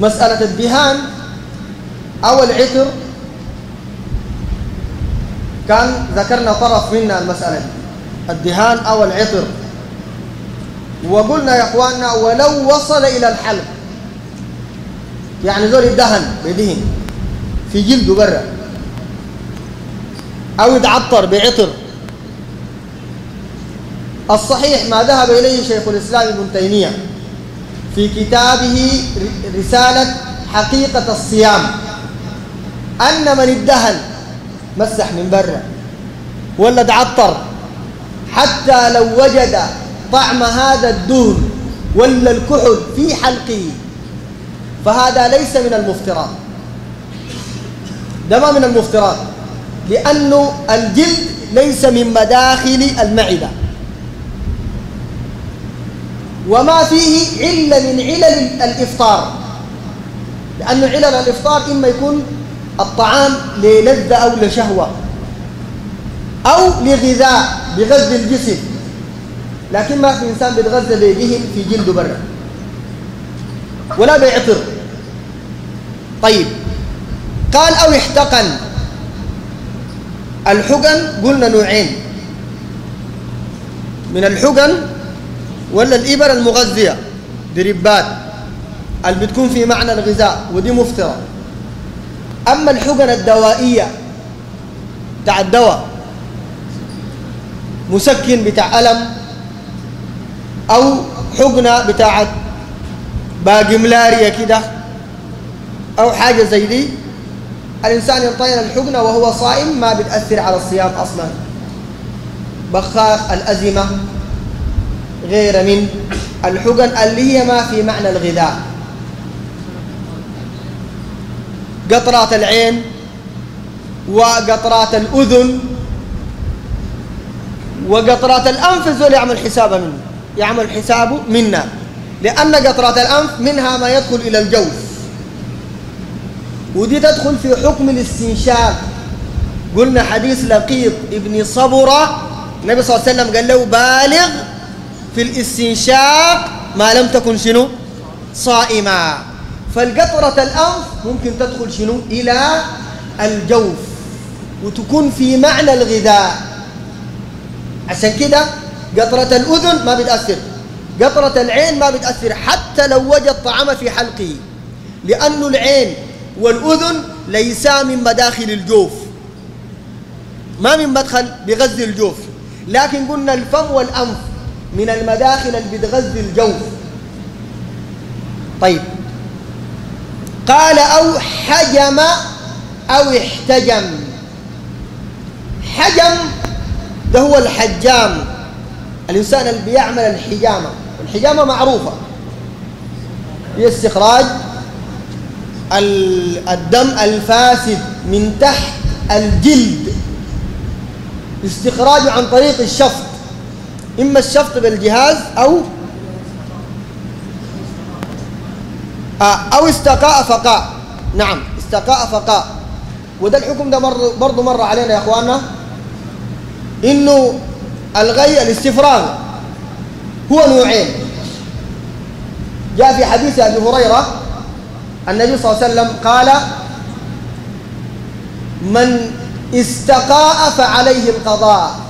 مسألة الدهان أو العطر كان ذكرنا طرف منها المسألة الدهان أو العطر وقلنا يا إخواننا ولو وصل إلى الحلق يعني زول الدهن بدهن في جلده برا أو يتعطر بعطر. الصحيح ما ذهب إليه شيخ الإسلام ابن تيمية. في كتابه رسالة حقيقة الصيام. أن من ادهن مسح من برا ولا تعطر حتى لو وجد طعم هذا الدهن ولا الكحل في حلقه فهذا ليس من المفترات. ده ما من المفترات لأنه الجلد ليس من مداخل المعدة. وما فيه علة من علل الإفطار. لأن علل الإفطار إما يكون الطعام للذة أو لشهوة أو لغذاء بغذي الجسم. لكن ما في إنسان بيتغذى بيدهم في جلده برا. ولا بيعطر. طيب. قال أو احتقن. الحقن قلنا نوعين. من الحقن ولا الإبر المغذية؟ دربات. اللي بتكون في معنى الغذاء ودي مفترة أما الحقن الدوائية بتاع الدواء مسكن بتاع ألم أو حقنة بتاعت باقي ملارية كده أو حاجة زي دي الإنسان ينطين الحقنة وهو صائم ما بتأثر على الصيام أصلا. بخاخ الأزمة. غير من الحقن اللي هي ما في معنى الغذاء. قطرات العين وقطرات الأذن وقطرات الأنف زول يعمل حسابه منه يعمل حسابه منا لأن قطرات الأنف منها ما يدخل إلى الجوف. ودي تدخل في حكم الاستنشاق. قلنا حديث لقيط ابن صبرة النبي صلى الله عليه وسلم قال له بالغ في الاستنشاق ما لم تكن شنو؟ صائما فالقطرة الأنف ممكن تدخل شنو؟ إلى الجوف وتكون في معنى الغذاء. عشان كده قطرة الأذن ما بتأثر. قطرة العين ما بتأثر حتى لو وجد طعام في حلقه. لأن العين والأذن ليسا من مداخل الجوف. ما من مدخل بغذي الجوف. لكن قلنا الفم والأنف. من المداخل اللي بتغذي الجوف طيب. قال أو حجم أو احتجم. حجم ده هو الحجام. الإنسان اللي بيعمل الحجامة. الحجامة معروفة. هي استخراج الدم الفاسد من تحت الجلد. استخراجه عن طريق الشفط إما الشفط بالجهاز أو أو استقاء فقاء. نعم استقاء فقاء. وده الحكم ده مر برضه مر علينا يا إخواننا. إنه الغي الاستفراغ هو نوعين. جاء في حديث أبي هريرة النبي صلى الله عليه وسلم قال من استقاء فعليه القضاء.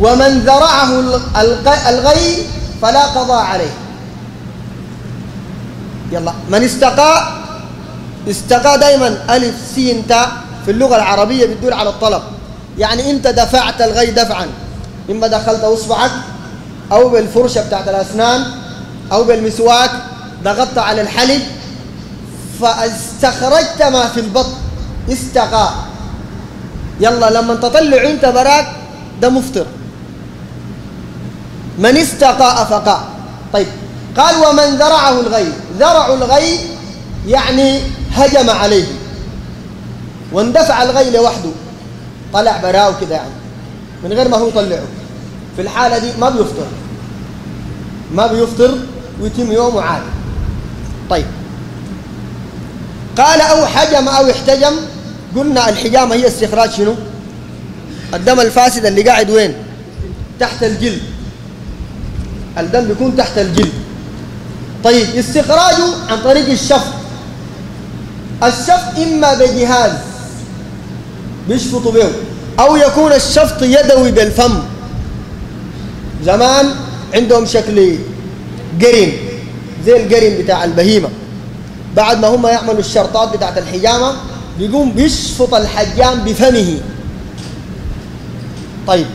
ومن ذرعه الغي فلا قضاء عليه. يلا. من استقاء استقاء دائما ألف سين تاء في اللغة العربية بتدل على الطلب. يعني أنت دفعت الغي دفعا. إما دخلت أصبعك أو بالفرشة بتاعت الأسنان أو بالمسواك ضغطت على الحلق فاستخرجت ما في البطن. استقاء يلا لما تطلع انت براك ده مفطر. من استقاء فقاء. طيب. قال ومن ذرعه الغي. ذرع الغي يعني هجم عليه. واندفع الغي لوحده. طلع براو كده يعني. من غير ما هو يطلعه. في الحالة دي ما بيفطر. ما بيفطر ويتم يومه عادي. طيب. قال أو حجم أو احتجم. قلنا الحجامة هي استخراج شنو؟ الدم الفاسد اللي قاعد وين؟ تحت الجلد. الدم بيكون تحت الجلد. طيب استخراجه عن طريق الشفط الشفط إما بجهاز بيشفطوا به أو يكون الشفط يدوي بالفم. زمان عندهم شكل قرن زي القرن بتاع البهيمة. بعد ما هم يعملوا الشرطات بتاعت الحجامة بيقوم بيشفط الحجام بفمه. طيب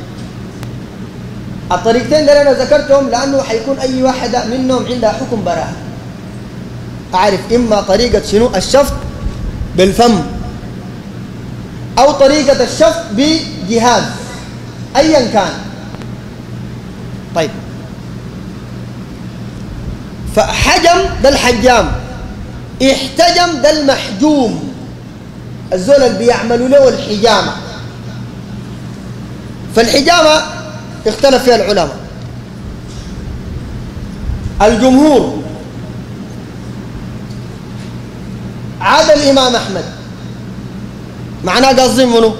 الطريقتين اللي أنا ذكرتهم لأنه حيكون أي واحدة منهم عندها حكم براءة. أعرف إما طريقة شنو؟ الشفط بالفم أو طريقة الشفط بجهاز ايا كان. طيب. فحجم ده الحجام احتجم ده المحجوم. الزول اللي بيعملوا له الحجامة. فالحجامة اختلف فيها العلماء. الجمهور عاد الإمام أحمد. معناه قصدين منه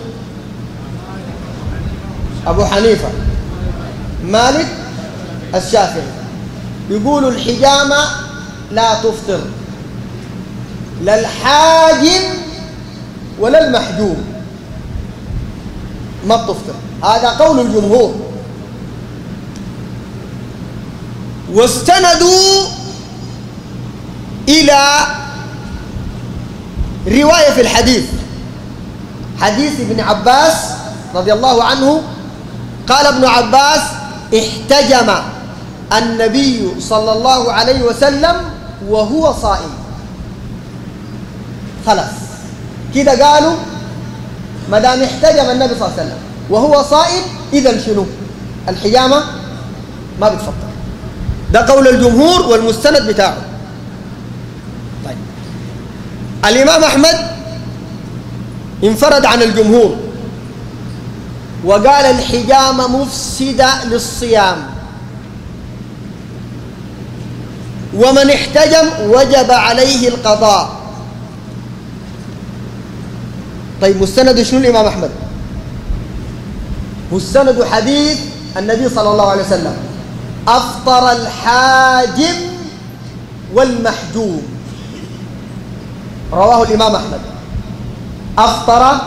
أبو حنيفة. مالك الشافعي. يقولوا الحجامة لا تفطر. لا الحاجم ولا المحجوم. ما بتفطر. هذا قول الجمهور. واستندوا إلى رواية في الحديث. حديث ابن عباس رضي الله عنه قال ابن عباس احتجم النبي صلى الله عليه وسلم وهو صائم. خلاص. كده قالوا ما دام احتجم النبي صلى الله عليه وسلم وهو صائم اذا شنو؟ الحجامة ما بتفطر. ده قول الجمهور والمستند بتاعه. طيب. الإمام أحمد انفرد عن الجمهور وقال الحجامة مفسدة للصيام. ومن احتجم وجب عليه القضاء. طيب مستند شنو الإمام أحمد؟ مستند حديث النبي صلى الله عليه وسلم. أفطر الحاجم والمحجوم. رواه الإمام أحمد. أفطر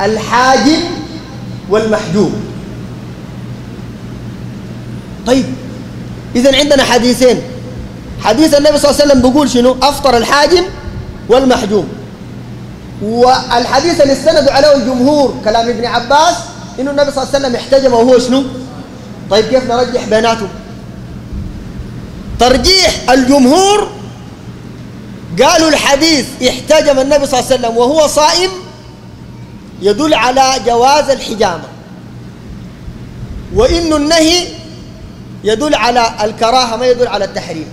الحاجم والمحجوم. طيب إذا عندنا حديثين. حديث النبي صلى الله عليه وسلم بيقول شنو؟ أفطر الحاجم والمحجوم. والحديث اللي استندوا عليه الجمهور كلام ابن عباس إنه النبي صلى الله عليه وسلم احتجم وهو شنو؟ طيب كيف نرجح بيناتهم ترجيح الجمهور قالوا الحديث احتجم النبي صلى الله عليه وسلم وهو صائم يدل على جواز الحجامة. وإن النهي يدل على الكراهة ما يدل على التحريم.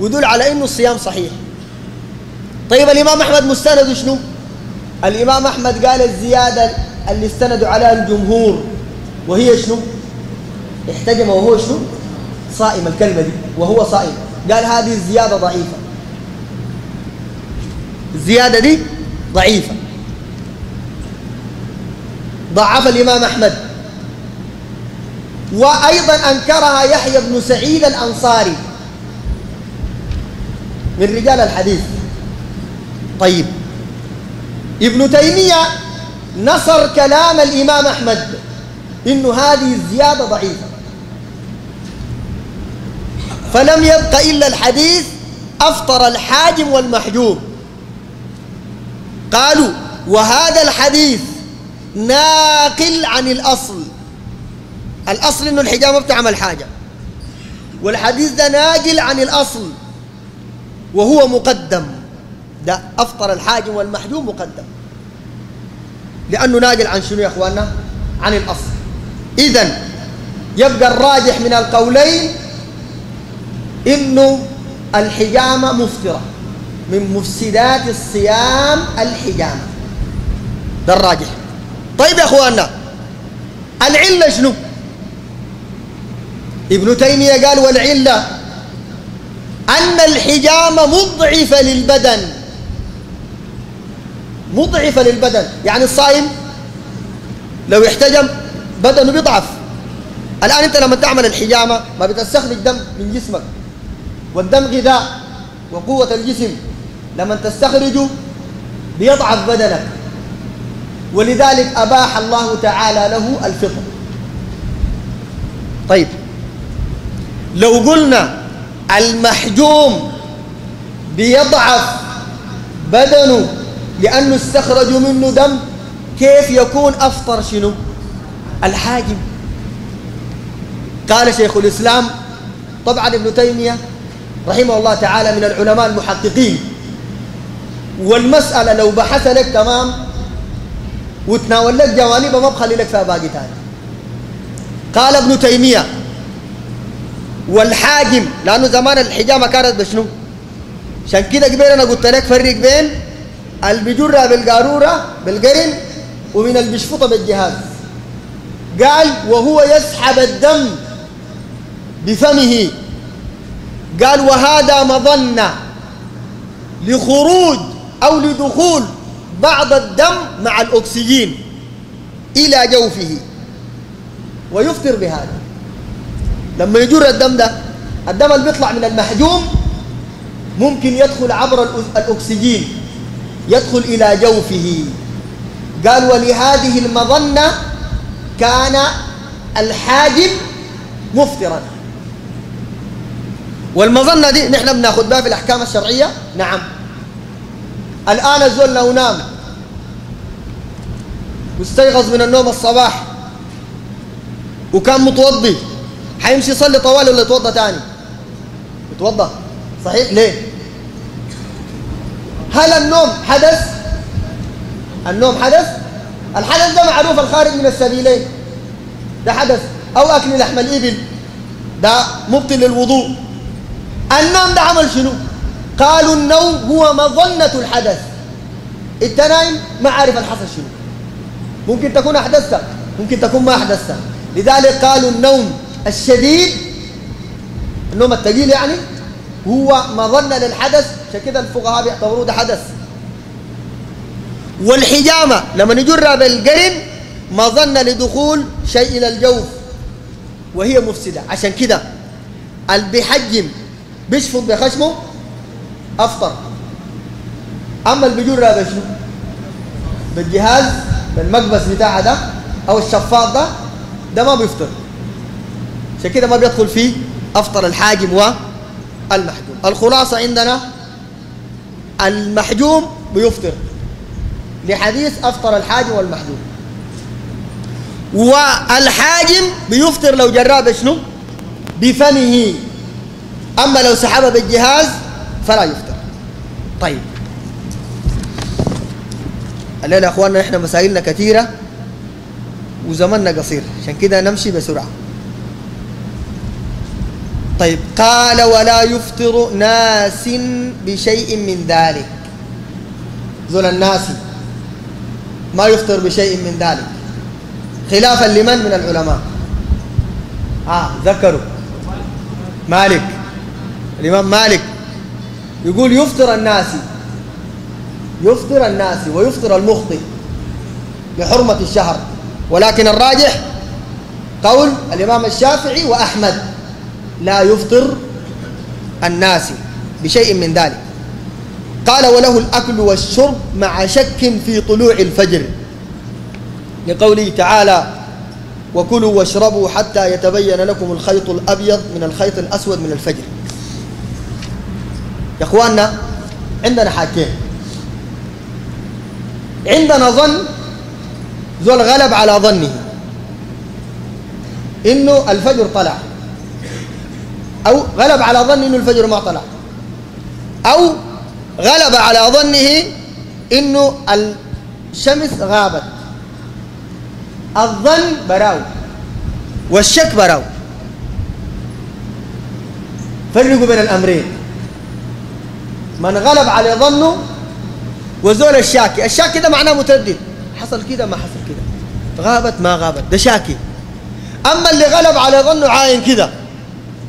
ويدل على إنه الصيام صحيح. طيب الإمام أحمد مستند شنو؟ الإمام أحمد قال الزيادة اللي استندوا عليها الجمهور وهي شنو؟ احتجم وهو شنو؟ صائم الكلمة دي وهو صائم. قال هذه الزيادة ضعيفة. الزيادة دي ضعيفة. ضعف الإمام أحمد. وأيضا أنكرها يحيى بن سعيد الأنصاري. من رجال الحديث. طيب. ابن تيمية نصر كلام الإمام أحمد إنه هذه الزيادة ضعيفة. فلم يبق إلا الحديث أفطر الحاجم والمحجوم قالوا وهذا الحديث ناقل عن الأصل. الأصل إنه الحجامة بتعمل حاجة. والحديث ده ناقل عن الأصل. وهو مقدم. ده أفطر الحاجم والمحجوم مقدم. لأنه ناقل عن شنو يا أخواننا؟ عن الأصل. إذن يبقى الراجح من القولين إنه الحجامة مفطرة. من مفسدات الصيام الحجامة. ده الراجح. طيب يا أخواننا العلة شنو؟ ابن تيمية قال والعلة أن الحجامة مضعفة للبدن. مضعفة للبدن. يعني الصائم لو احتجم بدنه بيضعف. الآن أنت لما تعمل الحجامة ما بتستخرج دم من جسمك. والدم غذاء وقوة الجسم لما تستخرجه بيضعف بدنك. ولذلك أباح الله تعالى له الفطر. طيب لو قلنا المحجوم بيضعف بدنه لأنه استخرجوا منه دم كيف يكون أفطر شنو؟ الحاجم قال شيخ الإسلام طبعا ابن تيمية رحمه الله تعالى من العلماء المحققين. والمسألة لو بحث لك تمام وتناول لك جوانب ما بخلي لك فيها باقي تاني. قال ابن تيمية والحاجم لأنه زمان الحجامة كانت بشنو؟ عشان كده قبل أنا قلت لك فرق بين البجرة بالقارورة بالقرن ومن البشفطة بالجهاز. قال وهو يسحب الدم بفمه. قال وهذا مظنة لخروج أو لدخول بعض الدم مع الأكسجين إلى جوفه. ويفطر بهذا. لما يجر الدم ده الدم اللي بيطلع من المحجوم ممكن يدخل عبر الأكسجين يدخل إلى جوفه. قال ولهذه المظنة كان الحاجب مفطرا. والمظنة دي نحن بناخذ بها في الأحكام الشرعية؟ نعم. الآن الزول لو نام واستيقظ من النوم الصباح وكان متوضي حيمشي يصلي طوال ولا يتوضا تاني؟ يتوضا صحيح؟ ليه؟ هل النوم حدث؟ النوم حدث؟ الحدث ده معروف الخارج من السبيلين. ده حدث. أو أكل لحم الإبل. ده مبطل للوضوء. النوم ده عمل شنو؟ قالوا النوم هو مظنة الحدث. انت نايم؟ ما عارف الحصل شنو. ممكن تكون احدثت ممكن تكون ما احدثت لذلك قالوا النوم الشديد النوم الثقيل يعني هو مظنة للحدث. عشان كده الفقهاء بيعتبروه ده حدث. والحجامة لما نجرها بالقرن مظنة لدخول شيء إلى الجوف وهي مفسدة. عشان كده اللي بيحجم بيشفط بخشمه أفطر. أما اللي بيجرها بشنو بالجهاز بالمقبس بتاعها ده أو الشفاط ده ده ما بيفطر. عشان كده ما بيدخل فيه أفطر الحاجم والمحجوم الخلاصة عندنا المحجوم بيفطر. لحديث أفطر الحاجم والمحجوم والحاجم بيفطر لو جراه بشنو؟ بفمه. أما لو سحبه بالجهاز فلا يفطر طيب. الليلة يا أخواننا إحنا مسائلنا كثيرة وزمننا قصير. عشان كده نمشي بسرعة. طيب. قال ولا يفطر ناس بشيء من ذلك. ذل الناس ما يفطر بشيء من ذلك. خلافا لمن؟ من العلماء. آه ذكروا. مالك. الإمام مالك يقول يفطر الناس يفطر الناس ويفطر المخطئ لحرمة الشهر ولكن الراجح قول الإمام الشافعي وأحمد لا يفطر الناس بشيء من ذلك. قال وله الأكل والشرب مع شك في طلوع الفجر. لقوله تعالى وكلوا واشربوا حتى يتبين لكم الخيط الأبيض من الخيط الأسود من الفجر. يا إخواننا عندنا حاجتين. عندنا ظن ذو الغلب على ظنه. إنه الفجر طلع. أو غلب على ظنه إنه الفجر ما طلع. أو غلب على ظنه إنه الشمس غابت. الظن براو. والشك براو. فرقوا بين الأمرين. من غلب على ظنه وزول الشاكي. الشاكي ده معناه متردد. حصل كده ما حصل كده. غابت ما غابت. ده شاكي. أما اللي غلب على ظنه عاين كده.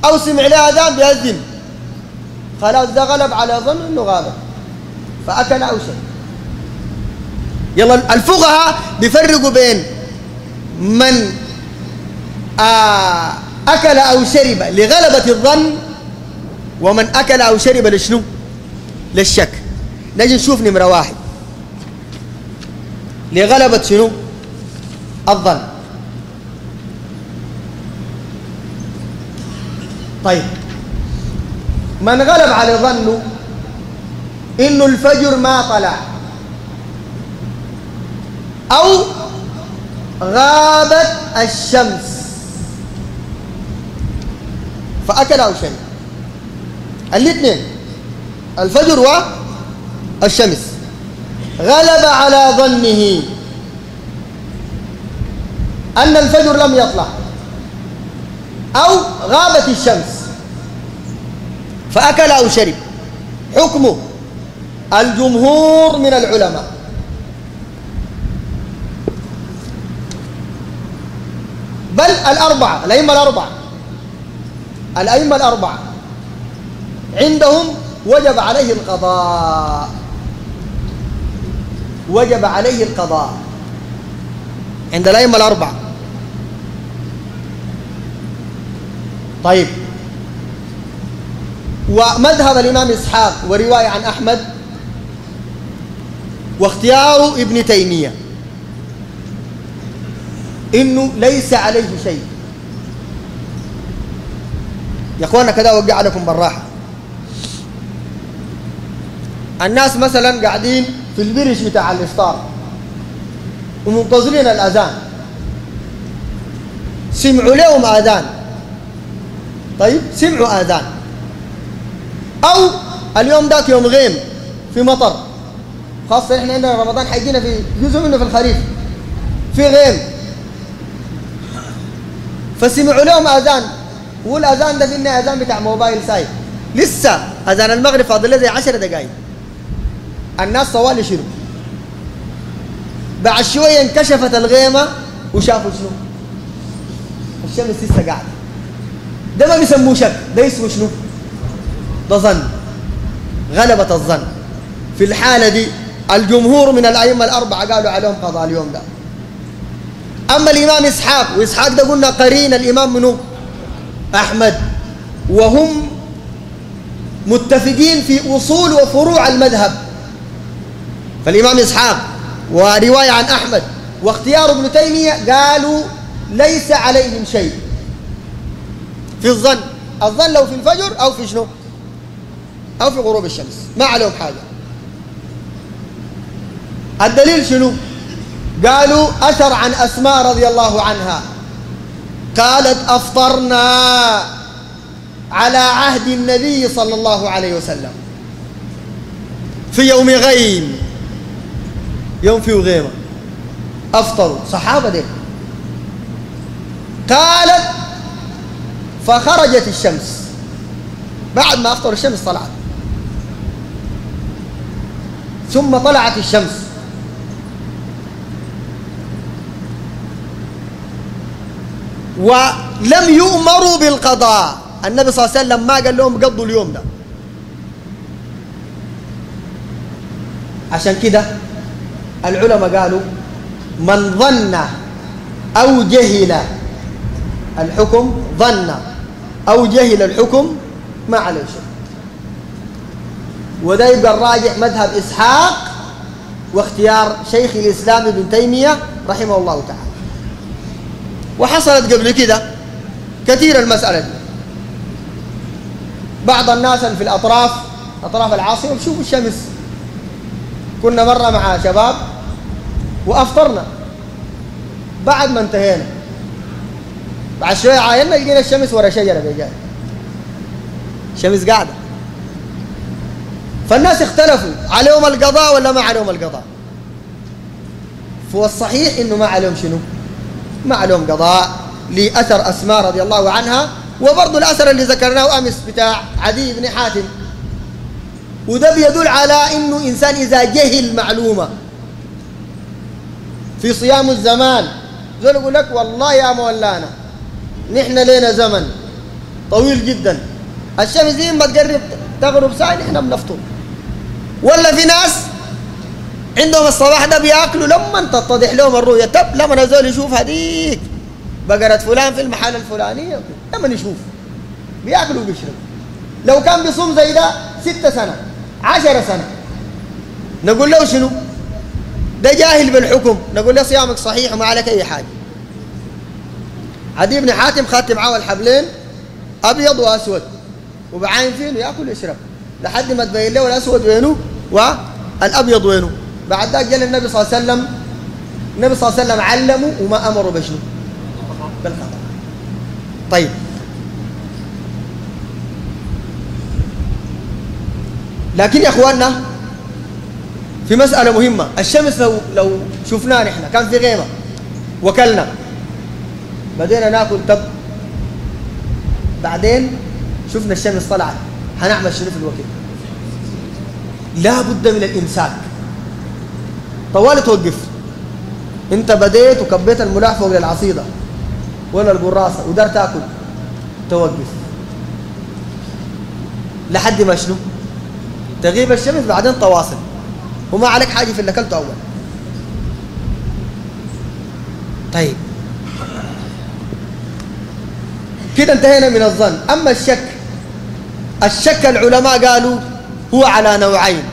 أو سمع لها آذان بيأذن. خلاص ده غلب على ظنه إنه غابت. فأكل أو شيء يلا الفقهاء بيفرقوا بين من آه أكل أو شرب لغلبة الظن ومن أكل أو شرب لشنو؟ للشك. نجي نشوف نمرة واحد. لغلبة شنو؟ الظن. طيب. من غلب على ظنه إنه الفجر ما طلع. أو غابت الشمس. فاكل أو شيء. الاثنين. الفجر والشمس غلب على ظنه. أن الفجر لم يطلع. أو غابت الشمس. فأكل أو شرب. حكمه الجمهور من العلماء. بل الأربعة الأئمة الأربعة. الأئمة الأربعة. عندهم وجب عليه القضاء. وجب عليه القضاء. عند الأئمة الأربعة. طيب. ومذهب الإمام إسحاق ورواية عن أحمد. واختيار ابن تيمية. إنه ليس عليه شيء. يا اخوانا كذا أوقع لكم بالراحة. الناس مثلا قاعدين في البرش بتاع الإفطار ومنتظرين الأذان. سمعوا لهم آذان. طيب سمعوا آذان. أو اليوم ذاك يوم غيم في مطر. خاصة إحنا عندنا رمضان حيجينا في جزء منه في الخريف. في غيم. فسمعوا لهم آذان. والآذان ده في آذان بتاع موبايل ساي لسه آذان المغرب فاضل له زي 10 دقائق الناس طوال شنو؟ بعد شوية انكشفت الغيمة وشافوا شنو؟ الشمس لسه قاعدة. ده ما بيسموه شك ده اسمه شنو؟ ده ظن. غلبة الظن. في الحالة دي الجمهور من الأئمة الأربعة قالوا عليهم قضاء اليوم ده. أما الإمام إسحاق وإسحاق ده قلنا قرين الإمام منه أحمد. وهم متفقين في أصول وفروع المذهب. فالإمام إسحاق ورواية عن أحمد واختيار ابن تيمية قالوا ليس عليهم شيء. في الظن. الظن لو في الفجر أو في شنو؟ أو في غروب الشمس. ما عليهم حاجة. الدليل شنو؟ قالوا أثر عن أسماء رضي الله عنها. قالت أفطرنا على عهد النبي صلى الله عليه وسلم. في يوم غيم. يوم فيه غيمة أفطروا. صحابة دي. قالت فخرجت الشمس. بعد ما أفطر الشمس طلعت. ثم طلعت الشمس. ولم يؤمروا بالقضاء. النبي صلى الله عليه وسلم ما قال لهم قضوا اليوم ده. عشان كده العلماء قالوا من ظن أو جهل الحكم ظن أو جهل الحكم ما عليه شيء. وده يبقى الراجح مذهب إسحاق واختيار شيخ الإسلام ابن تيمية رحمه الله تعالى. وحصلت قبل كده كثير المسألة دي. بعض الناس في الأطراف أطراف العاصمة بشوفوا الشمس. كنا مرة مع شباب وأفطرنا. بعد ما انتهينا. بعد شوية عاينا لقينا الشمس ورا شجرة بيجاي الشمس قاعدة. فالناس اختلفوا عليهم القضاء ولا ما عليهم القضاء؟ فالصحيح إنه ما عليهم شنو؟ ما عليهم قضاء لأثر أسماء رضي الله عنها وبرضه الأثر اللي ذكرناه أمس بتاع عدي بن حاتم. وده بيدل على إنه إنسان إذا جهل معلومة. في صيام الزمان زول يقول لك والله يا مولانا نحن لنا زمن طويل جدا. الشمس دي ما تقرب تغرب ساعة نحن بنفطر. ولا في ناس عندهم الصباح ده بيأكلوا لما تتضح لهم الرؤية تب لما زول يشوف هذيك بقرة فلان في المحل الفلاني لما يشوف بيأكلوا وبيشربوا. لو كان بيصوم زي ده ستة سنة عشر سنة. نقول له شنو؟ ده جاهل بالحكم. نقول له صيامك صحيح وما عليك أي حاجة. عدي بن حاتم خاتم معاه الحبلين أبيض وأسود. وبعاين فيه يأكل ويشرب. لحد ما تبين له الأسود وينه والأبيض وينه بعد ذلك جاء النبي صلى الله عليه وسلم النبي صلى الله عليه وسلم علمه وما أمره بشنو؟ بالخطأ. طيب. لكن يا أخواننا في مسألة مهمة. الشمس لو لو شفناه نحن كان في غيمة وكلنا. بدينا ناكل تب بعدين شفنا الشمس طلعت. هنعمل شنو في الوقت؟ لا بد من الإمساك. طوال توقف. انت بديت وكبيت الملاح فوق العصيدة. ولا القراصة ودار تاكل. توقف. لحد ما شنو؟ تغيب الشمس بعدين تواصل وما عليك حاجة في اللي أكلته أول. طيب. كده انتهينا من الظن. أما الشك الشك العلماء قالوا هو على نوعين.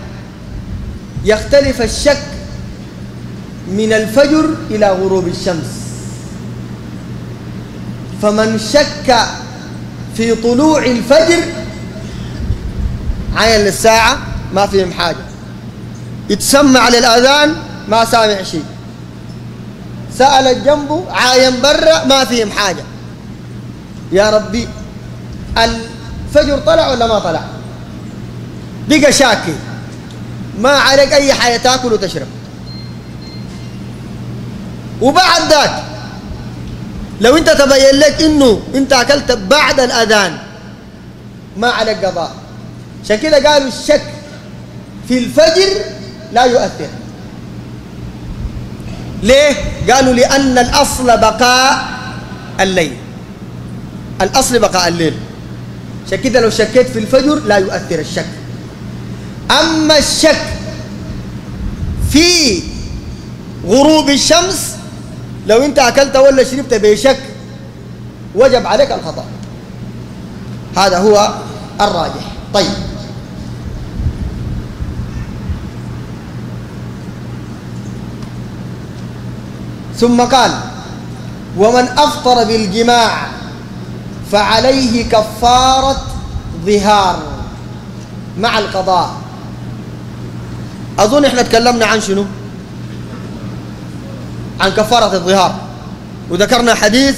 يختلف الشك من الفجر إلى غروب الشمس. فمن شك في طلوع الفجر عين للساعة ما فيهم حاجة. يتسمع للأذان ما سامع شيء. سأل جنبه عاين برا ما فيهم حاجة. يا ربي الفجر طلع ولا ما طلع؟ بقى شاكي. ما عليك أي حاجة تاكل وتشرب. وبعد ذاك لو انت تبين لك إنه انت أكلت بعد الأذان ما عليك قضاء. عشان كده قالوا الشك في الفجر لا يؤثر. ليه؟ قالوا لأن الأصل بقاء الليل. الأصل بقاء الليل. عشان كده لو شكيت في الفجر لا يؤثر الشك. أما الشك في غروب الشمس لو أنت أكلت ولا شربت بشك وجب عليك الخطا هذا هو الراجح. طيب. ثم قال ومن أفطر بالجماع فعليه كفارة ظهار مع القضاء. أظن إحنا تكلمنا عن شنو؟ عن كفارة الظهار. وذكرنا حديث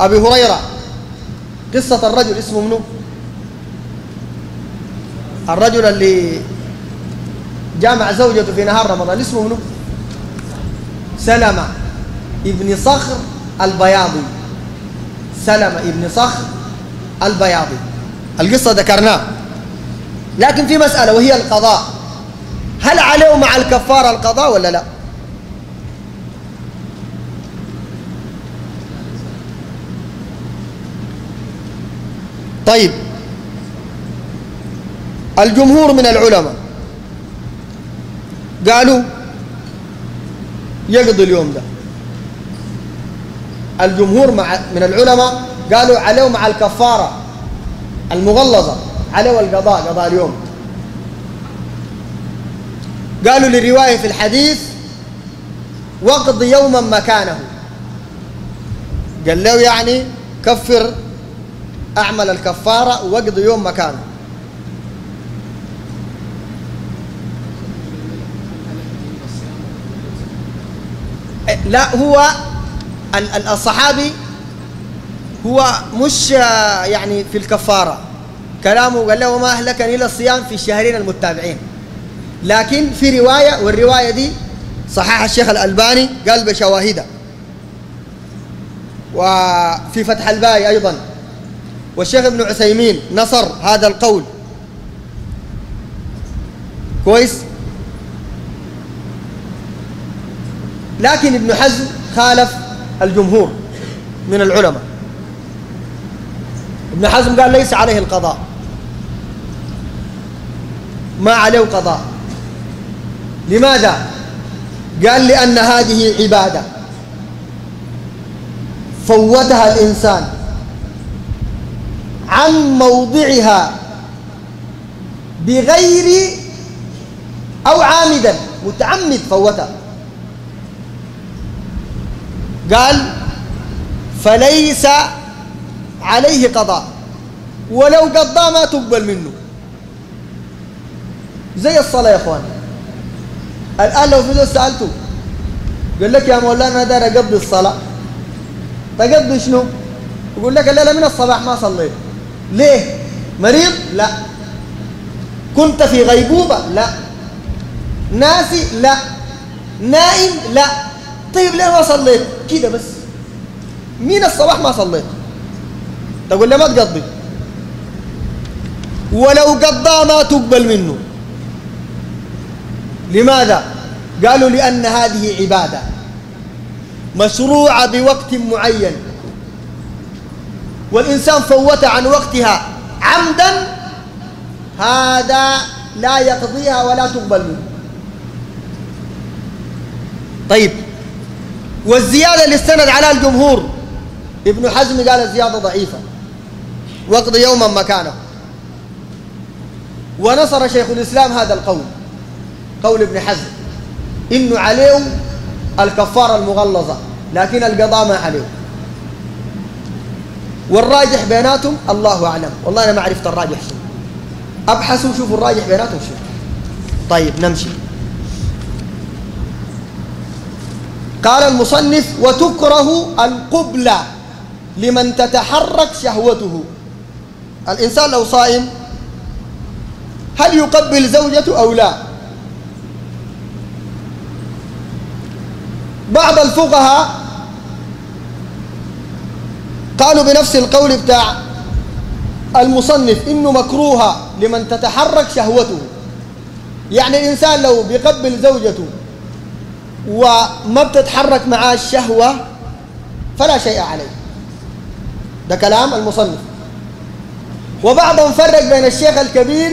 أبي هريرة قصة الرجل اسمه منو؟ الرجل اللي جامع زوجته في نهار رمضان اسمه منو؟ سلمة ابن صخر البياضي. سلمة ابن صخر البياضي. القصة ذكرناه لكن في مسألة وهي القضاء. هل عليه مع الكفارة القضاء ولا لا؟ طيب. الجمهور من العلماء قالوا يقضي اليوم ده. الجمهور مع من العلماء قالوا عليه مع الكفارة المغلظة عليه القضاء قضاء اليوم. قالوا لرواية في الحديث وقض يوما مكانه. قال له يعني كفر أعمل الكفارة واقضي يوم مكانه. لا هو الصحابي هو مش يعني في الكفارة. كلامه قال له ما أهلكني إلا الصيام في الشهرين المتابعين. لكن في رواية والرواية دي صححها الشيخ الألباني قال بشواهده. وفي فتح الباري أيضا. والشيخ ابن عثيمين نصر هذا القول. كويس؟ لكن ابن حزم خالف الجمهور من العلماء. ابن حزم قال ليس عليه القضاء. ما عليه قضاء. لماذا؟ قال لأن هذه عبادة. فوتها الإنسان عن موضعها بغير أو عامدا متعمد فوتها. قال فليس عليه قضاء ولو قضى ما تقبل منه. زي الصلاة يا اخوان الآن لو في سألته قال لك يا مولانا دار أقضي الصلاة. تقضي شنو؟ يقول لك الليلة من الصباح ما صليت. ليه؟ مريض؟ لا. كنت في غيبوبة؟ لا. ناسي؟ لا. نائم؟ لا. طيب ليه ما صليت؟ كده بس. من الصباح ما صليت؟ تقول لي ما تقضي. ولو قضى ما تقبل منه. لماذا؟ قالوا لأن هذه عبادة مشروعة بوقت معين. والإنسان فوت عن وقتها عمدا هذا لا يقضيها ولا تقبل منه. طيب والزيادة اللي استند على الجمهور. ابن حزم قال الزيادة ضعيفة. واقض يوما مكانه. ونصر شيخ الإسلام هذا القول. قول ابن حزم. إنه عليه الكفارة المغلظة لكن القضاء ما عليه. والراجح بيناتهم الله أعلم. والله أنا ما عرفت الراجح شنو. أبحثوا شوفوا الراجح بيناتهم شنو. طيب نمشي. قال المصنف وتكره القبلة لمن تتحرك شهوته. الإنسان لو صائم هل يقبل زوجته أو لا؟ بعض الفقهاء قالوا بنفس القول بتاع المصنف إنه مكروه لمن تتحرك شهوته. يعني الإنسان لو بيقبل زوجته وما بتتحرك معاه الشهوة فلا شيء عليه ده كلام المصنف. وبعضهم فرق بين الشيخ الكبير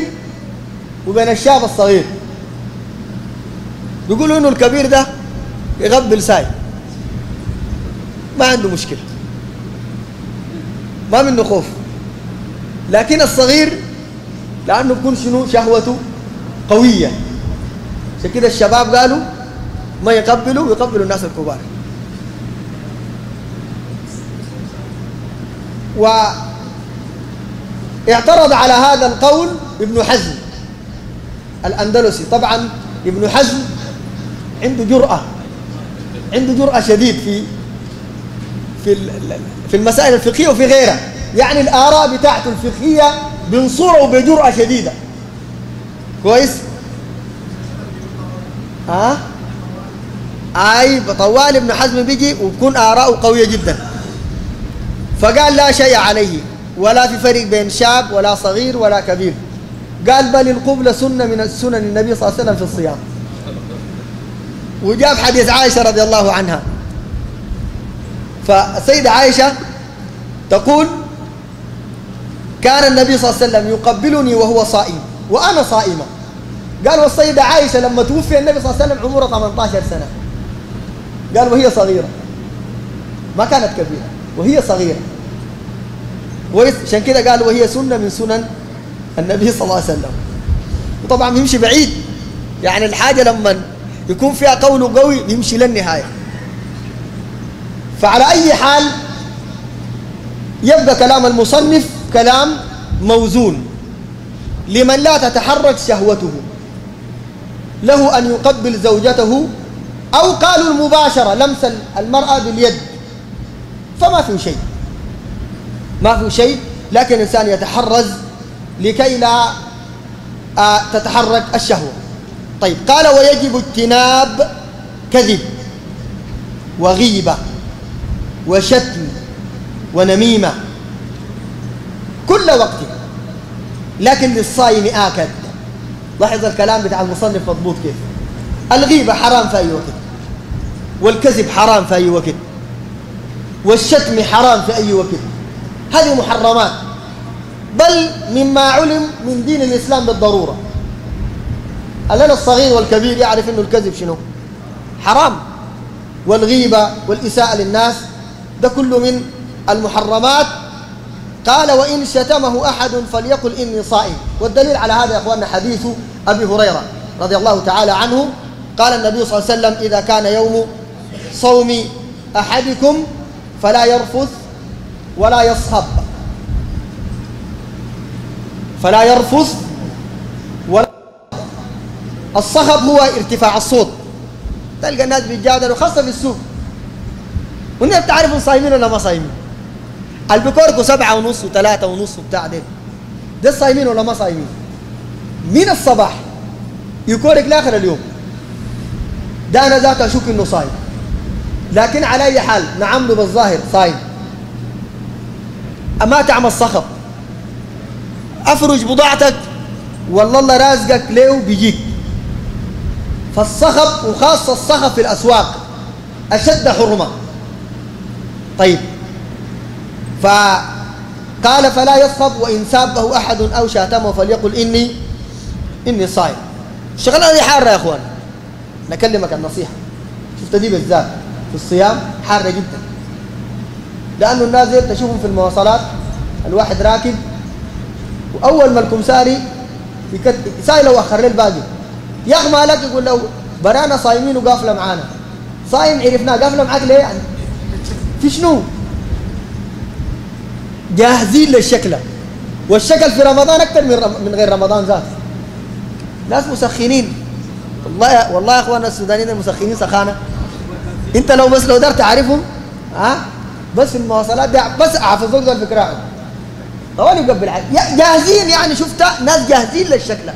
وبين الشاب الصغير. بيقولوا إنه الكبير ده يغبل ساي ما عنده مشكلة. ما منه خوف. لكن الصغير لأنه بكون شنو؟ شهوته قوية. عشان كده الشباب قالوا ما يقبلوا يقبلوا الناس الكبار. واعترض على هذا القول ابن حزم الأندلسي. طبعا ابن حزم عنده جرأة عنده جرأة شديد في في في المسائل الفقهية وفي غيرها. يعني الآراء بتاعته الفقهية بنصوره بجرأة شديدة. كويس؟ ها؟ آي طوال ابن حزم بيجي وبكون آراءه قوية جدا. فقال لا شيء عليه ولا في فرق بين شاب ولا صغير ولا كبير. قال بل القبلة سنة من السنن النبي صلى الله عليه وسلم في الصيام. وجاب حديث عائشة رضي الله عنها. فالسيدة عائشة تقول كان النبي صلى الله عليه وسلم يقبلني وهو صائم وأنا صائمة. قال والسيدة عائشة لما توفي النبي صلى الله عليه وسلم عمره 18 سنة. قال وهي صغيرة. ما كانت كبيرة. وهي صغيرة. عشان كده قال وهي سنة من سنن النبي صلى الله عليه وسلم. وطبعا بيمشي بعيد. يعني الحاجة لما يكون فيها قول قوي يمشي للنهاية. فعلى أي حال يبقى كلام المصنف كلام موزون. لمن لا تتحرك شهوته. له أن يقبل زوجته أو قالوا المباشرة لمس المرأة باليد. فما في شيء. ما في شيء. لكن الإنسان يتحرز لكي لا آه، تتحرك الشهوة. طيب قال ويجب اجتناب كذب وغيبة وشتم ونميمة كل وقت. لكن للصائم آكد. لاحظ الكلام بتاع المصنف مضبوط كيف؟ الغيبة حرام في أي وقت. والكذب حرام في أي وقت. والشتم حرام في أي وقت. هذه محرمات. بل مما علم من دين الإسلام بالضرورة. الآن الصغير والكبير يعرف أنه الكذب شنو؟ حرام. والغيبة والإساءة للناس ده كله من المحرمات. قال وإن شتمه أحد فليقل إني صائم. والدليل على هذا يا أخواننا حديث أبي هريرة رضي الله تعالى عنه. قال النبي صلى الله عليه وسلم إذا كان يوم صوم أحدكم فلا يرفث ولا يصخب فلا يرفث ولا الصخب هو ارتفاع الصوت. تلقى الناس بيتجادلوا خاصة في السوق. وانت بتعرفوا صايمين ولا ما صايمين؟ اللي بيكوركوا سبعة ونص وثلاثة ونص وبتاع ده ده صايمين ولا ما صايمين؟ من الصباح. يكورك لآخر اليوم. ده أنا ذاته أشك إنه صايم. لكن على أي حال نعمله بالظاهر صايم. ما تعمل صخب أفرج بضاعتك والله الله رازقك ليه بيجيك فالصخب وخاصة الصخب في الأسواق أشد حرمة. طيب. فقال فلا يصخب وإن سابه أحد أو شاتمه فليقل إني إني صايم. الشغلة دي حارة يا أخوان. نكلمك النصيحة. شفت دي بالذات. في الصيام حارة جدا. لأنه الناس دي تشوفهم في المواصلات الواحد راكب وأول ما الكمساري يكت... سايله وأخر له الباقي يا أخي مالك يقول له برانا صايمين وقافلة معانا. صايم عرفناه قافلة معاك ليه يعني؟ في شنو؟ جاهزين للشكلة والشكل في رمضان أكثر من, رم... من غير رمضان ذات. ناس مسخنين. والله والله يا اخواننا السودانيين المسخنين سخانة. انت لو بس لو قدرت تعرفهم ها؟ بس في المواصلات دي بس احفظوك ذا الفكرة طوالي يقبل عليك جاهزين يعني شفت؟ ناس جاهزين للشكل.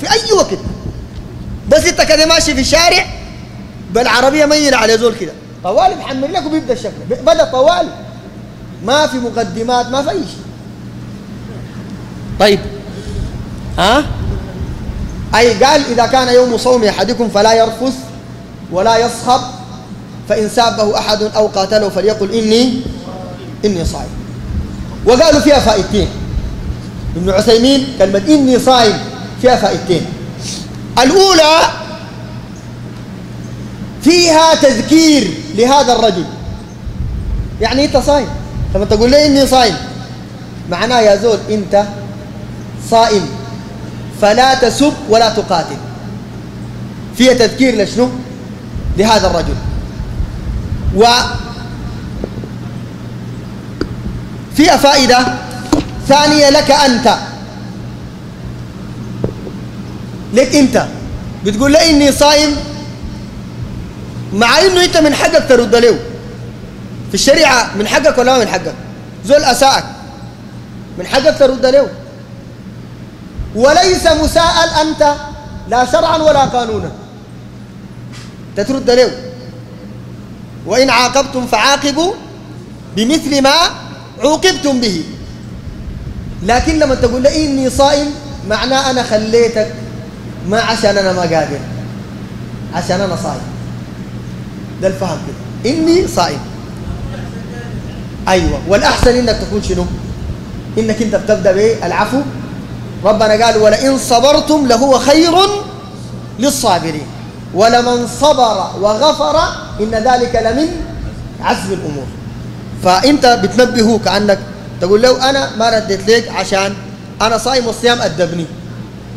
في أي وقت. بس انت كده ماشي في الشارع بالعربية ميل على زول كده. طوالي بحمل لك وبيبدأ الشكل. بدأ طوالي ما في مقدمات ما في أي شيء. طيب. ها؟ أي قال إذا كان يوم صوم أحدكم فلا يرفث ولا يصخب فإن سابه أحد أو قاتله فليقل إني إني صائم. وقالوا فيها فائدتين. ابن عثيمين كلمة إني صائم فيها فائدتين. الأولى فيها تذكير لهذا الرجل. يعني أنت صائم. لما تقول لي إني صائم معناه يا زول أنت صائم. فلا تسب ولا تقاتل. فيها تذكير لشنو؟ لهذا الرجل. و فيها فائدة ثانية لك أنت. لك أنت. بتقول لي إني صايم مع إنه أنت من حقك ترد له. في الشريعة من حقك ولا من حقك. زول أساءك. من حقك ترد له. وليس مساءل أنت لا شرعا ولا قانونا. تترد له. وإن عاقبتم فعاقبوا بمثل ما عوقبتم به. لكن لما تقول لي إني صائم معناه أنا خليتك ما عشان أنا ما قادر عشان أنا صائم. ده الفهم كده. إني صائم. أيوة. والأحسن إنك تكون شنو؟ إنك أنت بتبدأ بالعفو ربنا قال ولئن صبرتم لهو خير للصابرين. ولمن صبر وغفر إن ذلك لمن عزم الأمور. فأنت بتنبهه كأنك تقول له أنا ما رديت لك عشان أنا صايم والصيام أدبني.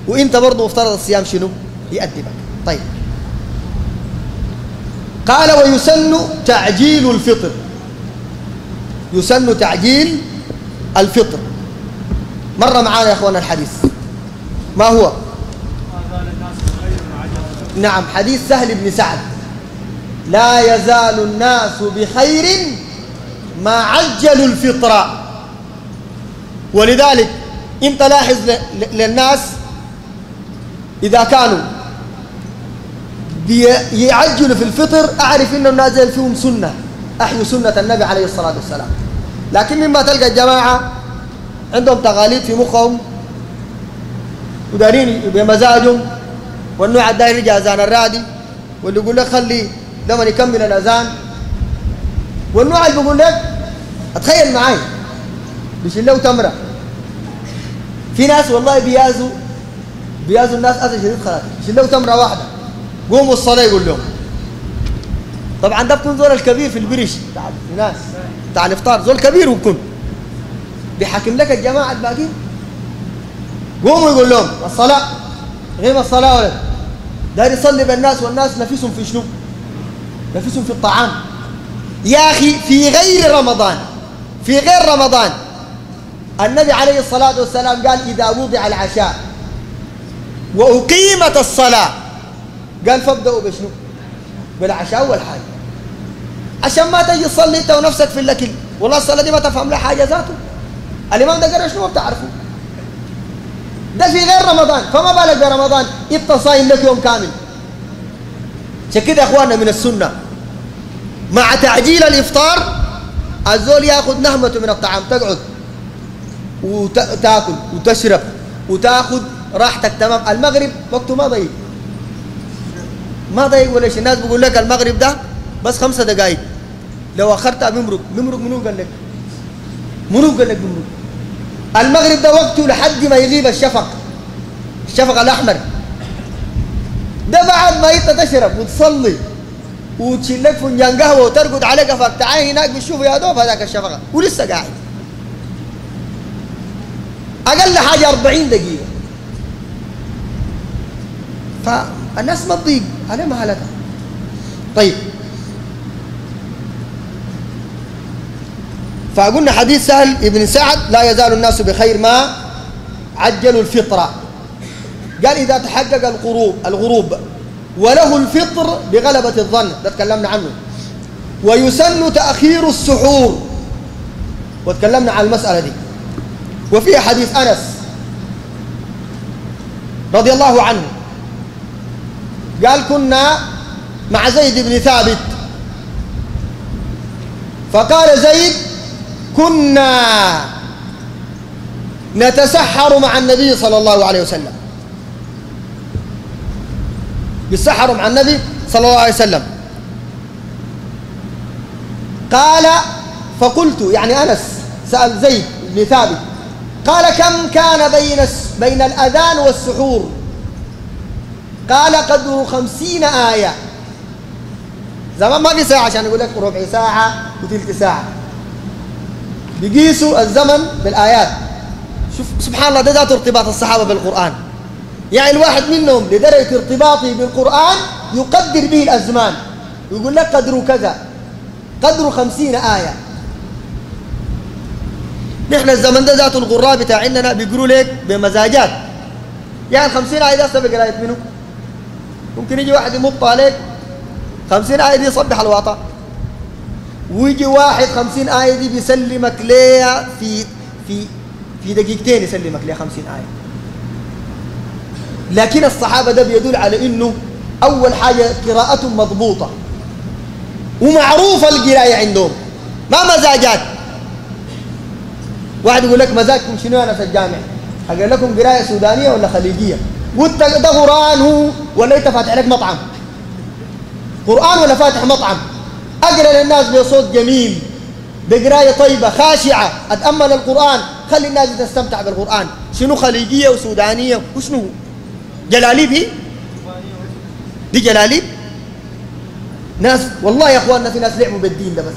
وأنت برضه مفترض الصيام شنو؟ يأدبك طيب. قال ويسن تعجيل الفطر. يسن تعجيل الفطر. مر معانا يا اخوانا الحديث. ما هو؟ نعم حديث سهل بن سعد. لا يزال الناس بخير ما عجلوا الفطر. ولذلك انت لاحظ للناس إذا كانوا بيعجلوا في الفطر أعرف إنه نازل فيهم سنة أحيوا سنة النبي عليه الصلاة والسلام. لكن مما تلقى الجماعة عندهم تغاليد في مخهم ودارين بمزاجهم والنوع الداير يجي اذان الرادي واللي يقول لك خلي لما يكمل الأذان. والنوع اللي بيقول لك أتخيل معي بيشيل له تمرة. في ناس والله بيازوا بيازوا الناس أذى شديد خلاص يشيل له تمرة واحدة. قوموا الصلاة يقول لهم. طبعا ده بكون زول الكبير في البرش بتاع الناس بتاع الافطار زول كبير وبكون بحكم لك الجماعة الباقيين. قوموا يقول لهم الصلاة. غير الصلاة ولا. دار يصلي بالناس والناس نفسهم في شنو؟ نفسهم في الطعام. يا أخي في غير رمضان في غير رمضان. النبي عليه الصلاة والسلام قال إذا وضع العشاء وأقيمت الصلاة قال فابدأوا بشنو؟ بالعشاء أول حاجة عشان ما تجي تصلي أنت ونفسك في الأكل. والله الصلاة دي ما تفهم لها حاجة ذاته. الإمام ده قرأ شنو؟ ما بتعرفه. ده في غير رمضان. فما بالك برمضان؟ انت صايم لك يوم كامل. عشان كده يا إخواننا من السنة. مع تعجيل الإفطار الزول ياخذ نهمته من الطعام. تقعد وتأكل وتشرب وتاخذ راحتك تمام. المغرب وقته ما ضيق. ما ضيق ولا شيء الناس بيقول لك المغرب ده بس خمسة دقائق لو اخرتها بمرق بمرق منو قال لك؟ منو قال لك بمرق المغرب ده وقته لحد ما يغيب الشفق. الشفق الأحمر. ده بعد ما انت تشرب وتصلي وتشيل لك فنجان قهوه وترقد على قفاك تعال هناك بتشوف يا دوب هذاك الشفقه ولسه قاعد. أقل حاجة 40 دقيقة. فالناس ما تضيق. على مهلتها طيب. فقلنا حديث سهل ابن سعد لا يزال الناس بخير ما عجلوا الفطرة. قال إذا تحقق الغروب الغروب وله الفطر بغلبة الظن ده تكلمنا عنه. ويسن تأخير السحور. وتكلمنا عن المسألة دي. وفيها حديث أنس رضي الله عنه. قال كنا مع زيد بن ثابت. فقال زيد كنا نتسحر مع النبي صلى الله عليه وسلم. بيسحروا مع النبي صلى الله عليه وسلم. قال فقلت يعني أنس سأل زيد بن ثابت قال كم كان بين بين الأذان والسحور؟ قال قدر خمسين آية. زمان ما في ساعة عشان يقول لك ربع ساعة وثلث ساعة. بيقيسوا الزمن بالآيات. شوف سبحان الله ده ذات ارتباط الصحابة بالقرآن. يعني الواحد منهم لدرجة ارتباطه بالقرآن يقدر به الأزمان. يقول لك قدره كذا قدره خمسين آية. نحن الزمن ده ذات الغراء بتاعنا بيقولوا لك بمزاجات. يعني خمسين آية ده سبق قراية منه. ممكن يجي واحد يمط عليك خمسين آية دي يصبح الواطة ويجي واحد خمسين آية دي بيسلمك ليها في في في دقيقتين يسلمك ليها خمسين آية. لكن الصحابة ده بيدل على إنه أول حاجة قراءتهم مضبوطة. ومعروفة القراية عندهم. ما مزاجات. واحد يقول لك مزاجكم شنو أنا في الجامع؟ أقول لكم قراية سودانية ولا خليجية؟ قلت ده قرآن هو ولا أنت فاتح لك مطعم؟ قرآن ولا فاتح مطعم؟ أقرأ للناس بصوت جميل بقراية طيبة خاشعة. أتأمل القرآن؟ خلي الناس تستمتع بالقرآن. شنو خليجية وسودانية؟ وشنو؟ جلاليب هي؟ دي جلاليب؟ ناس والله يا اخواننا في ناس لعبوا بالدين ده بس.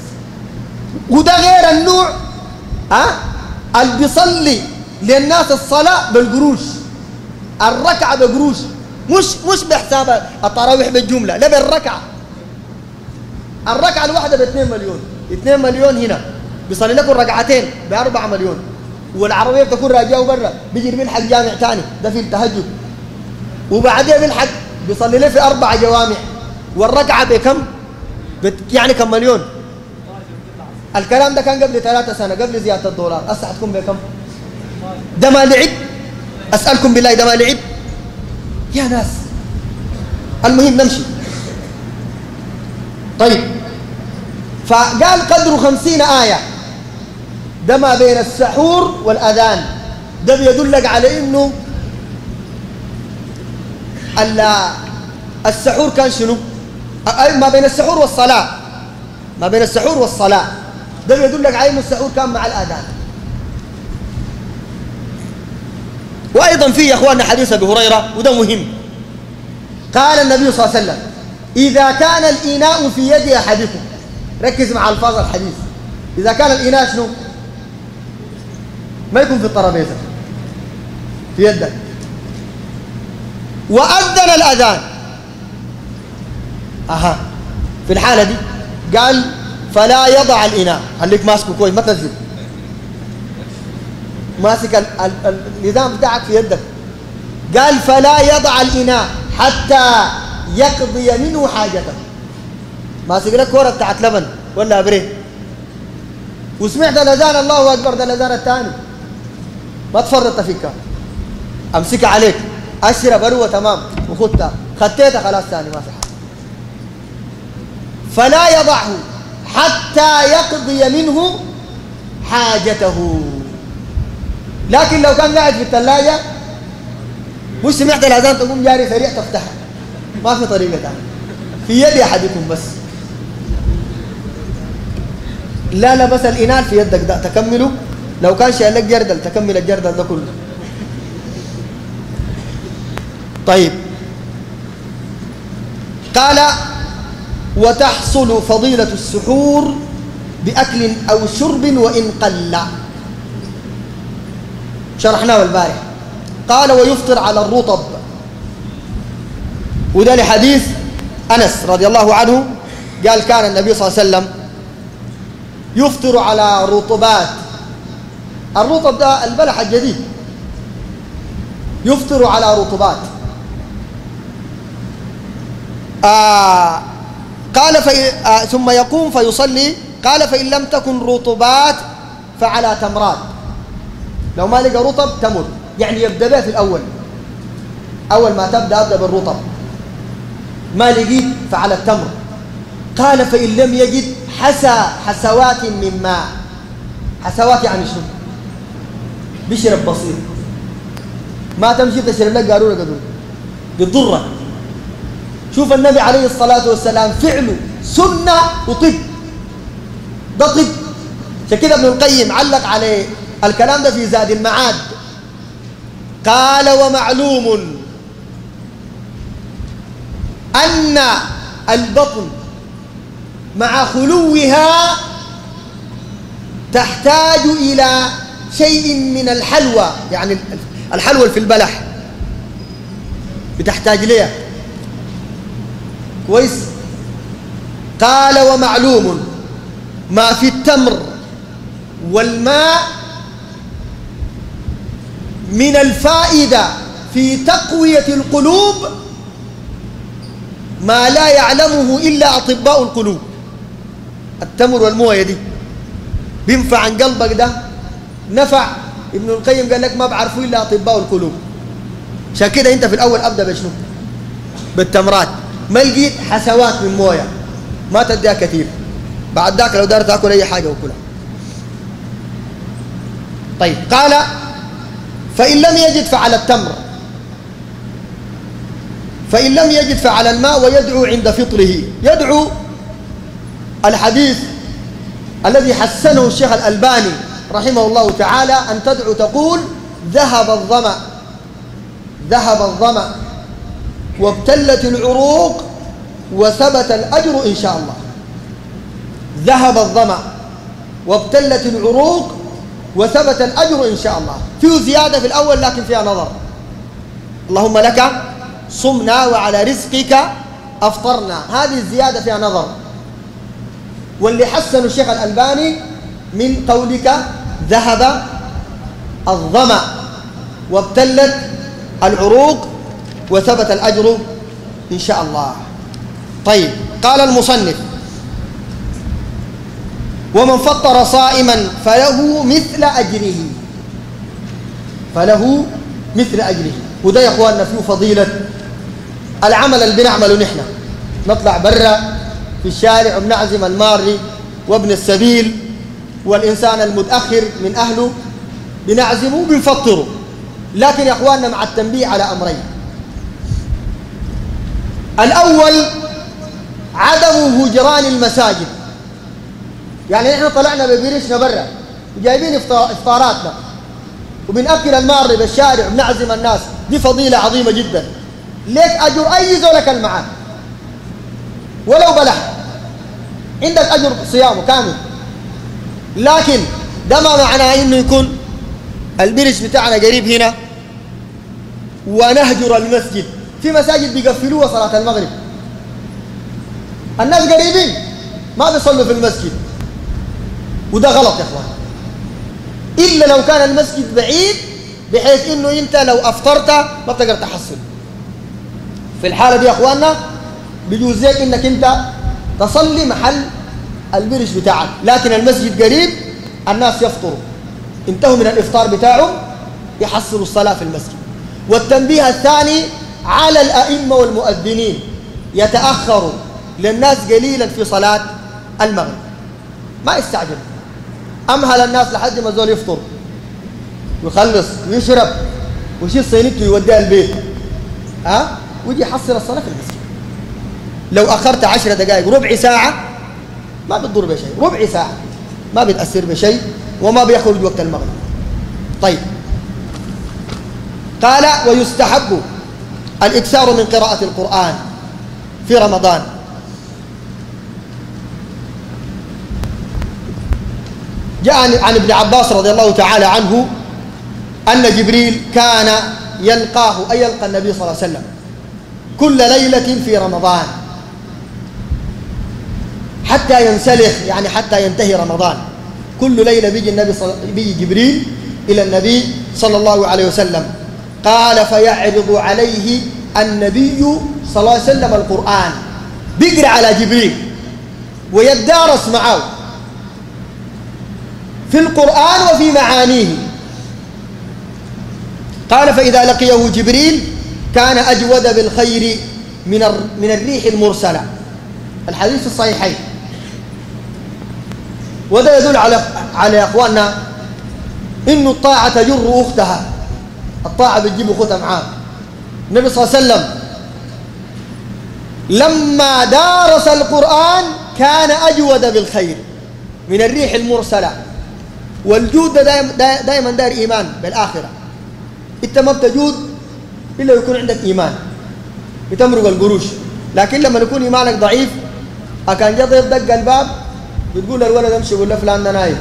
وده غير النوع ها؟ أه؟ اللي بيصلي للناس الصلاة بالقروش. الركعة بقروش. مش مش بحساب التراويح بالجملة لا بالركعة. الركعة الواحدة ب 2 مليون 2 مليون هنا بيصلي لكم ركعتين ب 4 مليون والعربية بتكون راجعة برا بيجي بيلحق جامع ثاني ده في التهجد وبعدين بيلحق بيصلي له في أربع جوامع والركعة بكم؟ يعني كم مليون؟ الكلام ده كان قبل ثلاثة سنة قبل زيادة الدولار هسه حتكون بكم؟ ده ما لعب؟ أسألكم بالله ده ما لعب؟ يا ناس المهم نمشي طيب. فقال قدر خمسين آية. ده ما بين السحور والأذان. ده بيدلك على إنه السحور كان شنو؟ ما بين السحور والصلاة. ما بين السحور والصلاة. ده يدلك على إنه السحور كان مع الأذان. وأيضا في يا أخواننا حديث أبي هريرة وده مهم. قال النبي صلى الله عليه وسلم إذا كان الإناء في يد أحدكم ركز مع ألفاظ الحديث. إذا كان الإناء شنو؟ ما يكون في الطرابيزة في يدك وأذن الأذان. أها في الحالة دي قال فلا يضع الإناء. خليك ماسكه كويس ما تنزل. ماسك النظام بتاعك في يدك. قال فلا يضع الإناء حتى يقضي منه حاجته. ماسك لك كورة بتاعت لبن ولا أبريه وسمعت الأذان الله أكبر ده الأذان الثاني ما تفرط فيك. أمسك عليك. أشرب أروى تمام. وخدتها خدتها خلاص ثاني ما في حاجة. فلا يضعه حتى يقضي منه حاجته. لكن لو كان قاعد في الثلاجة مش سمعت الأذان تقوم جاري سريع تفتحها ما في طريقة ثانية في يد أحدكم بس. لا لا بس الإناء في يدك ده. تكمله. لو كان شايل لك جردل تكمل الجردل ده كله. طيب. قال وتحصل فضيلة السحور بأكل أو شرب وإن قل. شرحناه البارح. قال ويفطر على الرطب. وده لحديث أنس رضي الله عنه قال كان النبي صلى الله عليه وسلم يفطر على رطبات. الرطب ده البلح الجديد. يفطر على رطبات. آه قال في آه ثم يقوم فيصلي. قال فإن لم تكن رطبات فعلى تمرات. لو ما لقى رطب تمر. يعني يبدأ بها في الأول. أول ما تبدأ أبدأ بالرطب. ما لقيت فعلى التمر. قال فإن لم يجد حسى حسوات من ماء. حسوات يعني شنو؟ بيشرب بسيط ما تمشي تشرب لك قارورة قدور بتضرك شوف النبي عليه الصلاة والسلام فعله سنة وطب. ده طب. عشان كده ابن القيم علق عليه الكلام ده في زاد المعاد. قال ومعلوم أن البطن مع خلوها تحتاج إلى شيء من الحلوى يعني الحلوى في البلح. بتحتاج ليها كويس؟ قال ومعلوم ما في التمر والماء من الفائدة في تقوية القلوب ما لا يعلمه إلا أطباء القلوب. التمر والموية دي. بينفع عن قلبك ده؟ نفع. ابن القيم قال لك ما بعرفه إلا أطباء القلوب. عشان كده أنت في الأول أبدأ بشنو؟ بالتمرات. ما لقيت حسوات من موية. ما تديها كثير. بعد ذاك لو دار تاكل أي حاجة وكلها. طيب قال فإن لم يجد فعلى التمر. فإن لم يجد فعلى الماء ويدعو عند فطره. يدعو الحديث الذي حسنه الشيخ الألباني رحمه الله تعالى أن تدعو تقول ذهب الظمأ. ذهب الظمأ. وابتلت العروق وثبت الأجر إن شاء الله. ذهب الظمأ. وابتلت العروق وثبت الأجر إن شاء الله. فيه زيادة في الأول لكن فيها نظر. اللهم لك صمنا وعلى رزقك أفطرنا. هذه الزيادة فيها نظر. واللي حسن الشيخ الألباني من قولك ذهب الظمأ وابتلت العروق وثبت الأجر إن شاء الله. طيب قال المصنف ومن فطر صائما فله مثل أجره. فله مثل أجره. وده يا إخواننا فيه فضيلة. العمل اللي بنعمله نحن. نطلع برا في الشارع وبنعزم الماري وابن السبيل والإنسان المتأخر من أهله بنعزمه وبنفطره. لكن يا إخواننا مع التنبيه على أمرين. الأول عدم هجران المساجد. يعني إحنا طلعنا ببرشنا برا وجايبين إفطاراتنا. وبنأكل المار بالشارع وبنعزم الناس. دي فضيلة عظيمة جدا. ليك أجر أي زولك المعاد ولو بلح. عندك أجر صيامه كامل. لكن ده ما معناه إنه يكون البرش بتاعنا قريب هنا. ونهجر المسجد. في مساجد بيقفلوها صلاة المغرب. الناس قريبين. ما بيصلوا في المسجد. وده غلط يا إخوان. إلا لو كان المسجد بعيد بحيث إنه أنت لو أفطرت ما بتقدر تحصل. في الحالة دي يا أخواننا بيجوز لك إنك أنت تصلي محل البرش بتاعك لكن المسجد قريب الناس يفطروا. انتهوا من الإفطار بتاعهم يحصلوا الصلاة في المسجد. والتنبيه الثاني على الأئمة والمؤذنين يتأخروا للناس قليلا في صلاة المغرب. ما يستعجل. امهل الناس لحد ما زول يفطر؟ ويخلص ويشرب ويشيل صينيته يوديها البيت؟ ها؟ أه؟ ويجي يحصل الصلاة في المسجد. لو أخرت عشر دقائق ربع ساعة ما بتضر بشيء ربع ساعة ما بتأثر بشيء وما بيخرج وقت المغرب. طيب. قال ويستحب الإكثار من قراءة القرآن في رمضان. جاء عن ابن عباس رضي الله تعالى عنه أن جبريل كان يلقاه أي يلقى النبي صلى الله عليه وسلم. كل ليلة في رمضان. حتى ينسلخ يعني حتى ينتهي رمضان. كل ليلة بيجي النبي صل... بيجي جبريل إلى النبي صلى الله عليه وسلم. قال فيعرض عليه النبي صلى الله عليه وسلم القرآن. بيقرأ على جبريل ويتدارس معه في القرآن وفي معانيه. قال فإذا لقيه جبريل كان أجود بالخير من من الريح المرسلة. الحديث الصحيحين. وده يدل على على إخواننا انه الطاعة تجر أختها. الطاعة بتجيب أختها معاه النبي صلى الله عليه وسلم لما دارس القرآن كان أجود بالخير من الريح المرسلة. والجود دائما دائما داير إيمان بالآخرة. إنت ما بتجود إلا يكون عندك إيمان. بتمرق القروش. لكن لما يكون إيمانك ضعيف أكان جا ضيف دق الباب بتقول الولد امشي يقول له فلان ده نايم.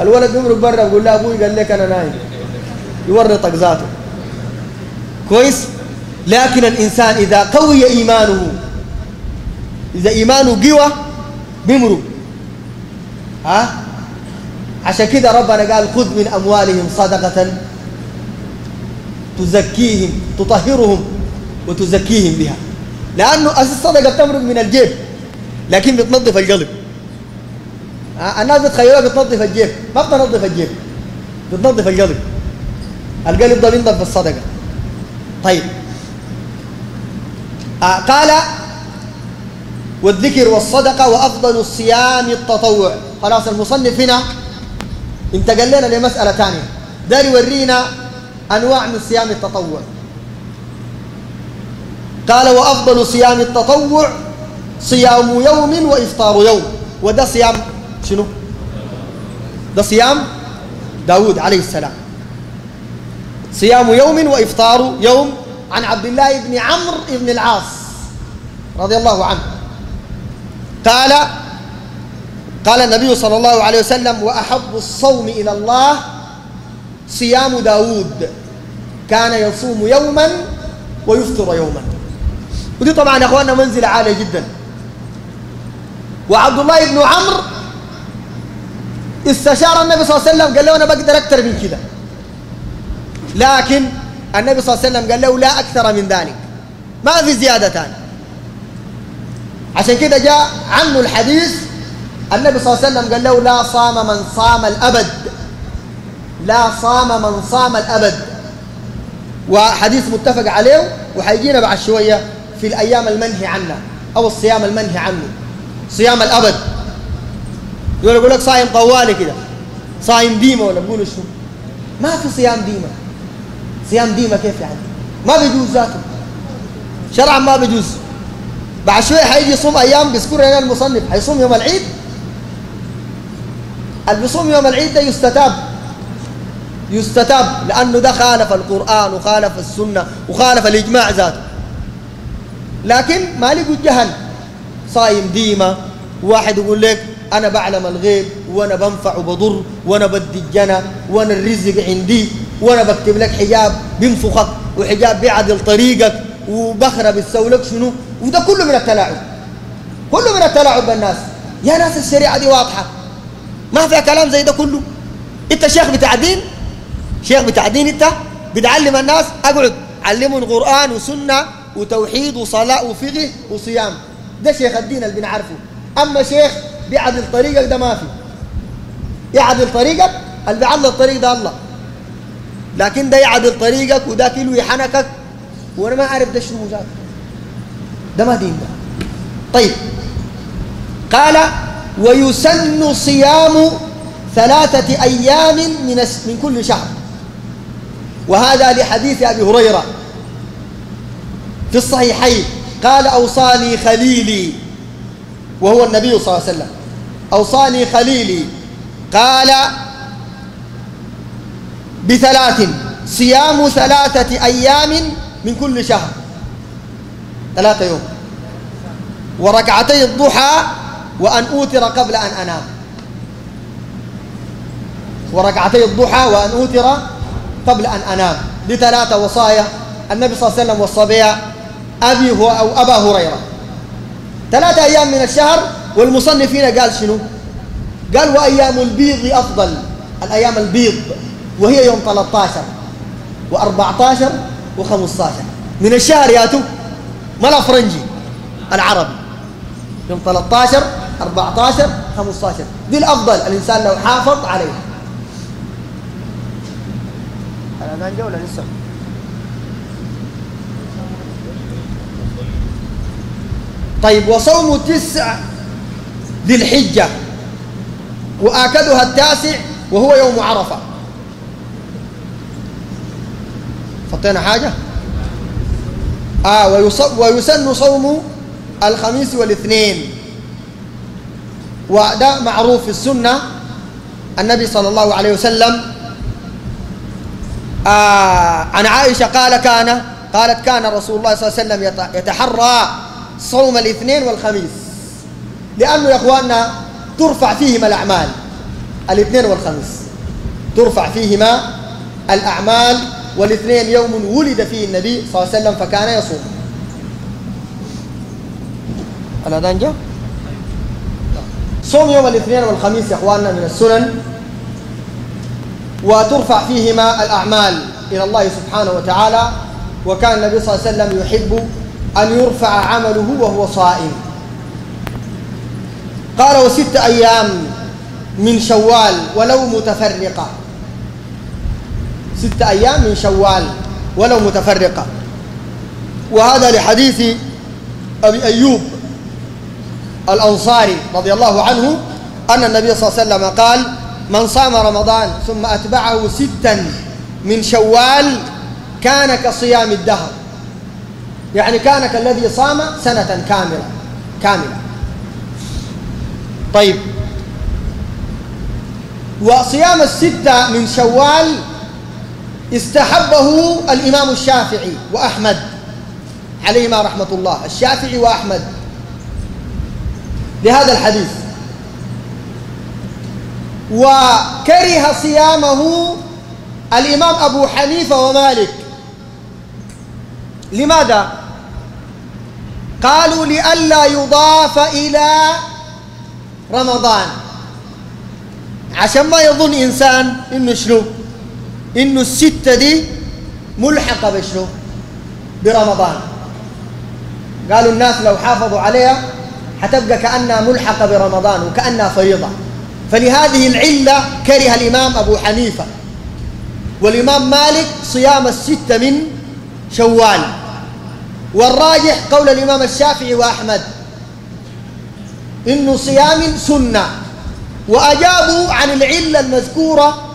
الولد بيمرق برا بيقول له أبوي قال لك أنا نايم. يورطك ذاته. كويس؟ لكن الإنسان إذا قوي إيمانه إذا إيمانه قوى بيمرق. ها؟ عشان كده ربنا قال خذ من أموالهم صدقة تزكيهم تطهرهم وتزكيهم بها. لأنه أساس الصدقه بتمرق من الجيب لكن بتنظف القلب. الناس بتخيلوها بتنظف الجيب. ما بتنظف الجيب بتنظف القلب. القلب ده بينضف بالصدقه طيب. آه قال والذكر والصدقة وأفضل الصيام التطوع. خلاص المصنف هنا انتقل لنا لمسألة ثانية. دار يورينا أنواع من صيام التطوع. قال وأفضل صيام التطوع صيام يوم وإفطار يوم. وده صيام شنو؟ ده صيام داود عليه السلام. صيام يوم وإفطار يوم عن عبد الله بن عمرو بن العاص رضي الله عنه. قال قال النبي صلى الله عليه وسلم وأحب الصوم إلى الله صيام داود. كان يصوم يوما ويفطر يوما. ودي طبعا يا أخواننا منزلة عالية جدا. وعبد الله بن عمرو استشار النبي صلى الله عليه وسلم قال له أنا بقدر أكثر من كده لكن النبي صلى الله عليه وسلم قال له لا أكثر من ذلك. ما في زيادة ثانية عشان كده جاء عنه الحديث النبي صلى الله عليه وسلم قال له لا صام من صام الأبد. لا صام من صام الأبد. وحديث متفق عليه وحيجينا بعد شوية في الأيام المنهي عنها أو الصيام المنهي عنه. صيام الأبد. يقول لك صايم طوالي كده. صايم ديمة ولا بيقولوا شو ما في صيام ديمة. صيام ديمة كيف يعني؟ ما بيجوز ذاته. شرعا ما بيجوز. بعد شوية حيجي يصوم أيام بيذكر هنا المصنف. حيصوم يوم العيد. اللي بيصوم يوم العيد ده يستتاب. يستتاب لأنه ده خالف القرآن وخالف السنة وخالف الإجماع ذاته. لكن ما لقوا الجهل. صايم ديمه واحد يقول لك أنا بعلم الغيب وأنا بنفع وبضر وأنا بدي الجنة وأنا الرزق عندي وأنا بكتب لك حجاب بينفخك وحجاب بيعدل طريقك وبخرة بتسولك شنو؟ وده كله من التلاعب. كله من التلاعب بالناس. يا ناس الشريعة دي واضحة. ما فيها كلام زي ده كله. انت شيخ بتاع دين شيخ بتاع دين انت؟ بتعلم الناس؟ أقعد. علمهم قرآن وسنة وتوحيد وصلاة وفقه وصيام. ده شيخ الدين اللي بنعرفه. أما شيخ بيعدل طريقك ده ما في. يعدل طريقك؟ اللي بيعدل الطريق ده الله. لكن ده يعدل طريقك وده كيلو يحنكك. وأنا ما أعرف ده شنو ذاك ده ما دين ده. طيب. قال ويسن صيام ثلاثة أيام من من كل شهر. وهذا لحديث أبي هريرة في الصحيحين. قال أوصاني خليلي. وهو النبي صلى الله عليه وسلم. أوصاني خليلي. قال بثلاث صيام ثلاثة أيام من كل شهر. ثلاثة يوم. وركعتي الضحى وأن أوتر قبل أن أنام. وركعتي الضحى وأن أوتر قبل أن أنام. دي ثلاثة وصايا. النبي صلى الله عليه وسلم وصى بها أبي هو أو أبا هريرة. ثلاثة أيام من الشهر والمصنفين قال شنو؟ قال وأيام البيض أفضل. الأيام البيض وهي يوم 13 و14 و15 من الشهر ياتوا ما الأفرنجي العربي. يوم 13 14 15 دي الأفضل الإنسان لو حافظ عليها. الأذان جولة لسه. طيب وصوم تسع ذي الحجة وآكدها التاسع وهو يوم عرفة. فطينا حاجة؟ آه ويسن صوم الخميس والاثنين. وده معروف في السنة النبي صلى الله عليه وسلم آه عن عائشة قال كان قالت كان رسول الله صلى الله عليه وسلم يتحرى صوم الاثنين والخميس. لأنه يا أخواننا ترفع فيهما الأعمال. الاثنين والخميس. ترفع فيهما الأعمال والاثنين يوم ولد فيه النبي صلى الله عليه وسلم فكان يصوم. الأذان جاء صوم يوم الاثنين والخميس يا أخواننا من السنن. وترفع فيهما الأعمال إلى الله سبحانه وتعالى. وكان النبي صلى الله عليه وسلم يحب أن يرفع عمله وهو صائم. قال وست أيام من شوال ولو متفرقة. ست أيام من شوال ولو متفرقة. وهذا لحديث أبي أيوب الأنصاري رضي الله عنه أن النبي صلى الله عليه وسلم قال من صام رمضان ثم أتبعه ستا من شوال كان كصيام الدهر. يعني كان كالذي صام سنة كاملة كاملة. طيب. وصيام الستة من شوال استحبه الإمام الشافعي وأحمد عليهما رحمة الله. الشافعي وأحمد. لهذا الحديث. وكره صيامه الإمام أبو حنيفة ومالك. لماذا؟ قالوا لئلا يضاف إلى رمضان. عشان ما يظن إنسان إنه شنو؟ إنه الستة دي ملحقة بشنو؟ برمضان. قالوا الناس لو حافظوا عليها حتبقى كأنها ملحقة برمضان وكأنها فريضة. فلهذه العلة كره الإمام أبو حنيفة. والإمام مالك صيام الستة من شوال. والراجح قول الإمام الشافعي وأحمد إنه صيام سنة. وأجابوا عن العلة المذكورة.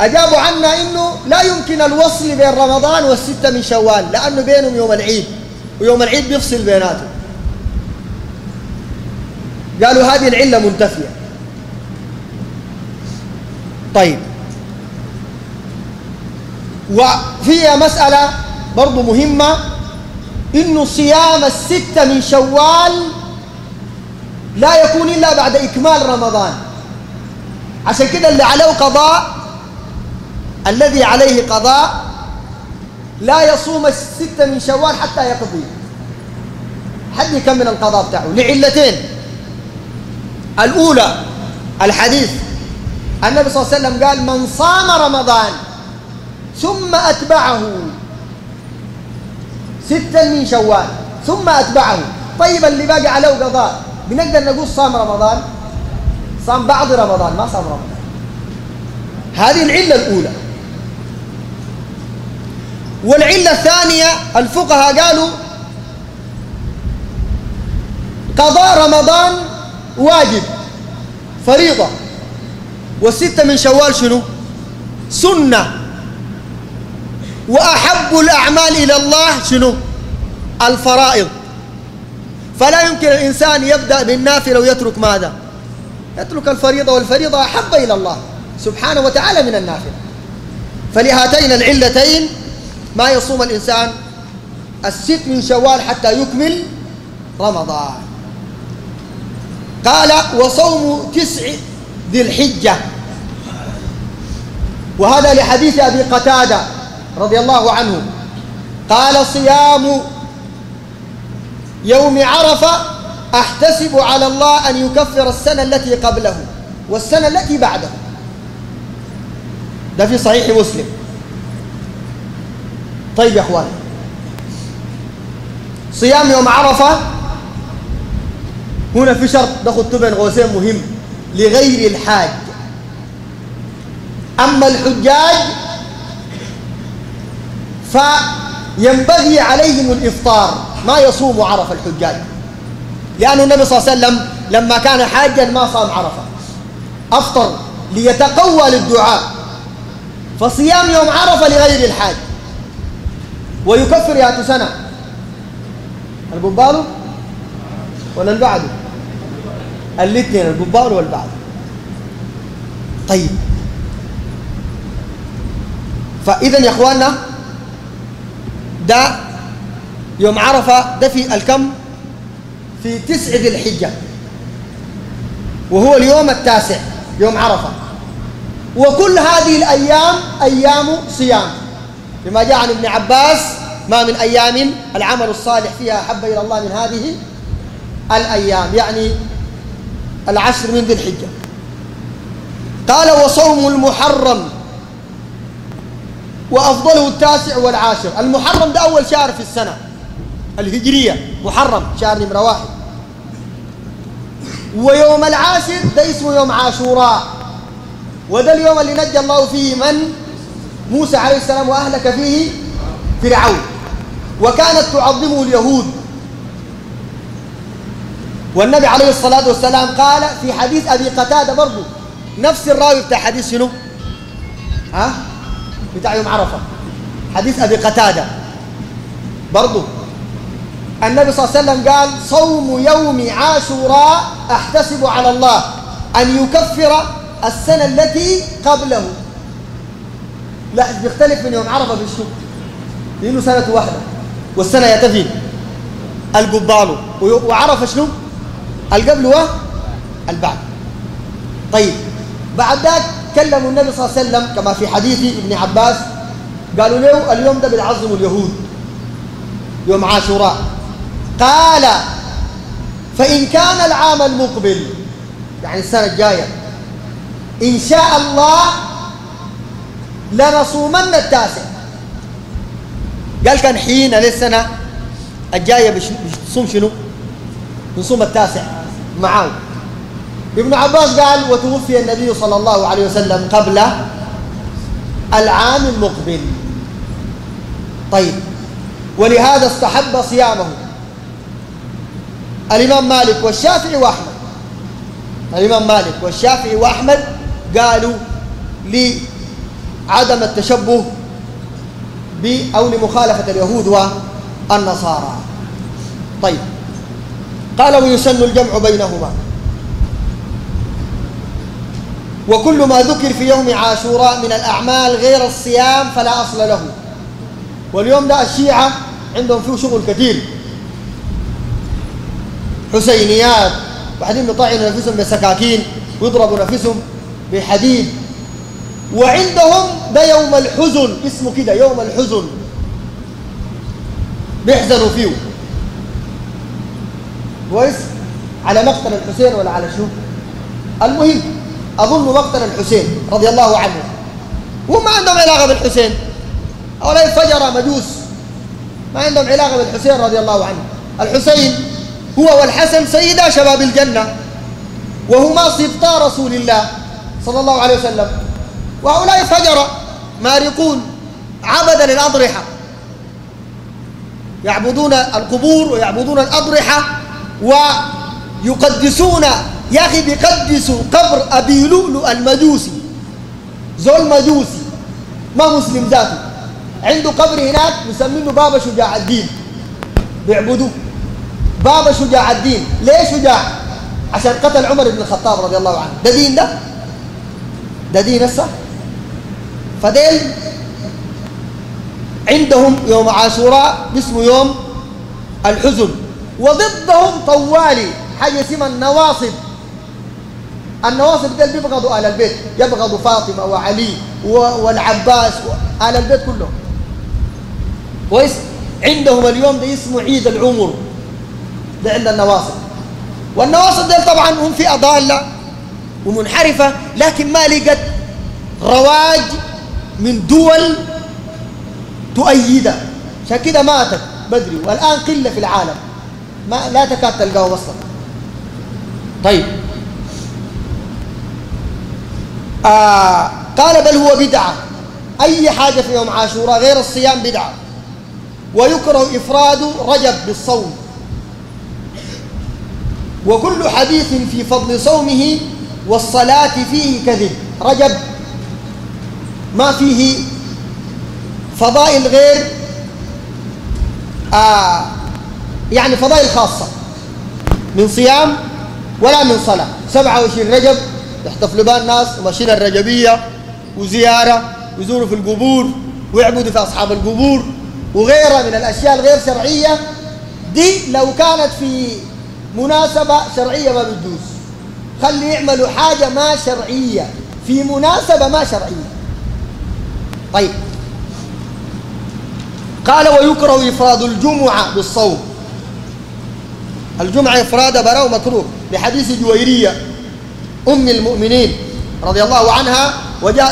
أجابوا عنا إنه لا يمكن الوصل بين رمضان والستة من شوال لأنه بينهم يوم العيد ويوم العيد بيفصل بيناتهم. قالوا هذه العلة منتفية. طيب. وفيها مسألة برضو مهمة إنه صيام الستة من شوال لا يكون إلا بعد إكمال رمضان. عشان كده اللي عليه قضاء الذي عليه قضاء لا يصوم الستة من شوال حتى يقضي. حد يكمل القضاء بتاعه لعلتين. الأولى الحديث. النبي صلى الله عليه وسلم قال من صام رمضان ثم أتبعه ستا من شوال ثم أتبعه. طيب اللي باقي عليه قضاء بنقدر نقول صام رمضان؟ صام بعض رمضان ما صام رمضان. هذه العلة الأولى. والعلة الثانية الفقهاء قالوا قضاء رمضان واجب فريضة. والستة من شوال شنو؟ سنة. وأحب الأعمال إلى الله شنو؟ الفرائض. فلا يمكن الإنسان يبدأ بالنافلة ويترك ماذا؟ يترك الفريضة والفريضة أحب إلى الله سبحانه وتعالى من النافلة. فلهاتين العلتين ما يصوم الإنسان الست من شوال حتى يكمل رمضان. قال وصوم تسع ذي الحجة. وهذا لحديث أبي قتادة رضي الله عنه. قال صيام يوم عرفة أحتسب على الله أن يكفر السنة التي قبله والسنة التي بعده. ده في صحيح مسلم. طيب يا اخوان صيام يوم عرفة هنا في شرط خدت بين قوسين مهم. لغير الحاج. أما الحجاج فينبغي عليهم الإفطار. ما يصوم عرفة الحجاج. لأن النبي صلى الله عليه وسلم لما كان حاجا ما صام عرفة. أفطر ليتقوى للدعاء. فصيام يوم عرفة لغير الحاج. ويكفر يا سنة القبال ولا البعد الاثنين القبال والبعد. طيب. فإذا يا إخواننا ده يوم عرفة ده في الكم؟ في تسع ذي الحجة. وهو اليوم التاسع يوم عرفة. وكل هذه الأيام أيام صيام. لما جاء عن ابن عباس ما من أيام العمل الصالح فيها أحب إلى الله من هذه الأيام. يعني العشر من ذي الحجة. قال وصوم المحرم وأفضله التاسع والعاشر. المحرم ده أول شهر في السنة الهجرية. محرم شهر نمرة واحد. ويوم العاشر ده اسمه يوم عاشوراء. وده اليوم اللي نجى الله فيه من؟ موسى عليه السلام وأهلك فيه فرعون. وكانت تعظمه اليهود. والنبي عليه الصلاة والسلام قال في حديث أبي قتادة برضه نفس الراوي بتاع حديث شنو؟ ها؟ بتاع يوم عرفة. حديث أبي قتادة. برضه النبي صلى الله عليه وسلم قال صوم يوم عاشوراء أحتسب على الله أن يكفر السنة التي قبله. لا بيختلف من يوم عرفة بالشهر لأنه سنة واحدة والسنة يتفي القبال. وعرف شنو؟ القبل والبعد طيب بعد ذاك كلموا النبي صلى الله عليه وسلم كما في حديث ابن عباس قالوا له اليوم ده بيعظموا اليهود يوم عاشوراء. قال فإن كان العام المقبل يعني السنة الجاية إن شاء الله لنصومن التاسع. قال كان حين للسنة الجاية بتصوم شنو؟ نصوم التاسع. معاه ابن عباس قال وتوفي النبي صلى الله عليه وسلم قبل العام المقبل. طيب. ولهذا استحب صيامه. الإمام مالك والشافعي وأحمد. الإمام مالك والشافعي وأحمد قالوا لعدم التشبه ب أو لمخالفة اليهود والنصارى. طيب. قال ويسن الجمع بينهما. وكل ما ذكر في يوم عاشوراء من الأعمال غير الصيام فلا أصل له. واليوم ده الشيعة عندهم فيه شغل كثير حسينيات وحدين بيطعنوا نفسهم بسكاكين ويضربوا نفسهم بحديد. وعندهم ده يوم الحزن اسمه كده يوم الحزن. بيحزنوا فيه. كويس؟ على مقتل الحسين ولا على شنو المهم أظن مقتل الحسين رضي الله عنه. هم ما عندهم علاقة بالحسين. هؤلاء فجر مجوس. ما عندهم علاقة بالحسين رضي الله عنه. الحسين هو والحسن سيدا شباب الجنة وهما سبطا رسول الله صلى الله عليه وسلم. وهؤلاء فجر مارقون عبدا للأضرحة. يعبدون القبور ويعبدون الأضرحة ويقدسون. يا أخي بيقدسوا قبر أبي لؤلؤ المجوسي. زول مجوسي ما مسلم ذاته. عنده قبر هناك مسمينه بابا شجاع الدين. بيعبدوه. بابا شجاع الدين. ليه شجاع؟ عشان قتل عمر بن الخطاب رضي الله عنه. ده دين ده؟ ده دين هسه؟ فديل عندهم يوم عاشوراء اسمه يوم الحزن. وضدهم طوالي حاجة اسمها النواصب. النواصب ديل بيبغضوا آل البيت يبغضوا فاطمة وعلي والعباس آل البيت كلهم. كويس؟ عندهم اليوم ده اسمه عيد العمر. ده عند النواصب. والنواصب ديل طبعا هم فئة ضالة ومنحرفة لكن ما لقت رواج من دول تؤيدها عشان كده ماتت بدري والآن قلة في العالم. ما لا تكاد تلقاهم أصلا. طيب. آه قال بل هو بدعة. أي حاجة في يوم عاشوراء غير الصيام بدعة. ويكره إفراد رجب بالصوم. وكل حديث في فضل صومه والصلاة فيه كذب. رجب ما فيه فضائل غير آه يعني فضائل خاصة. من صيام ولا من صلاة. 27 رجب يحتفلوا بها الناس وماشيين الرجبية وزيارة ويزوروا في القبور ويعبدوا في أصحاب القبور وغيرها من الأشياء الغير شرعية. دي لو كانت في مناسبة شرعية ما بتجوز خلي يعملوا حاجة ما شرعية. في مناسبة ما شرعية. طيب. قال ويكره إفراد الجمعة بالصوم. الجمعة إفراد براء مكروه لحديث جويرية أم المؤمنين رضي الله عنها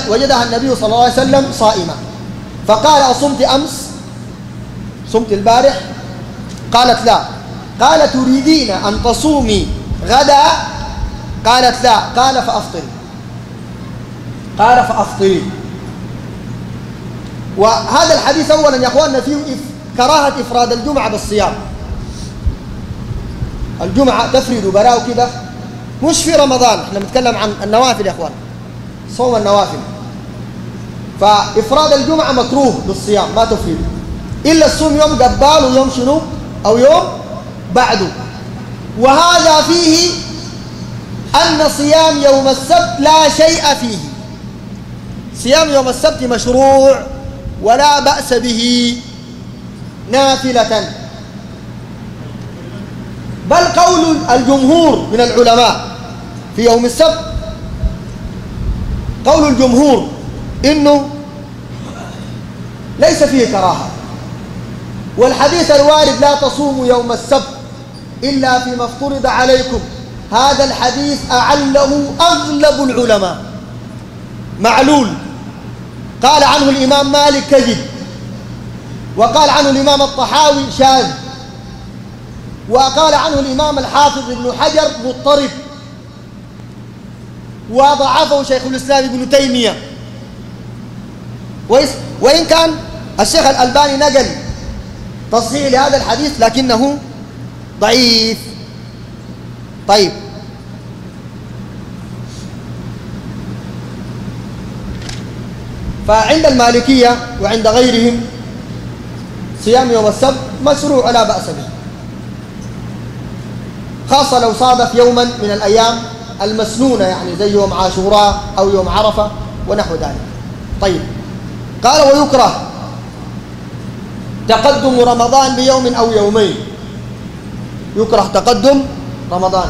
وجدها النبي صلى الله عليه وسلم صائمة. فقال أصمت أمس؟ صمت البارح. قالت لا. قال تريدين أن تصومي غدا؟ قالت لا. قال فأفطري. قال فأفطري. وهذا الحديث أولا يا أخواننا فيه كراهة إفراد الجمعة بالصيام. الجمعة تفرد براء كده مش في رمضان إحنا بنتكلم عن النوافل يا إخوان. صوم النوافل. فإفراد الجمعة مكروه بالصيام ما تفرد إلا الصوم يوم قبال ويوم شنو؟ أو يوم بعده وهذا فيه أن صيام يوم السبت لا شيء فيه. صيام يوم السبت مشروع ولا بأس به نافلة. بل قول الجمهور من العلماء في يوم السبت. قول الجمهور إنه ليس فيه كراهة. والحديث الوارد لا تصوموا يوم السبت إلا فيما افترض عليكم. هذا الحديث أعله أغلب العلماء. معلول. قال عنه الإمام مالك كذب وقال عنه الإمام الطحاوي شاذ. وقال عنه الإمام الحافظ ابن حجر مضطرب. وضعفه شيخ الإسلام ابن تيمية. وإن كان الشيخ الألباني نقل تصحيح لهذا الحديث لكنه ضعيف. طيب. فعند المالكية وعند غيرهم صيام يوم السبت مشروع لا بأس به. خاصة لو صادف يوما من الأيام المسنونة يعني زي يوم عاشوراء أو يوم عرفة ونحو ذلك. طيب. قال ويكره تقدم رمضان بيوم أو يومين. يكره تقدم رمضان.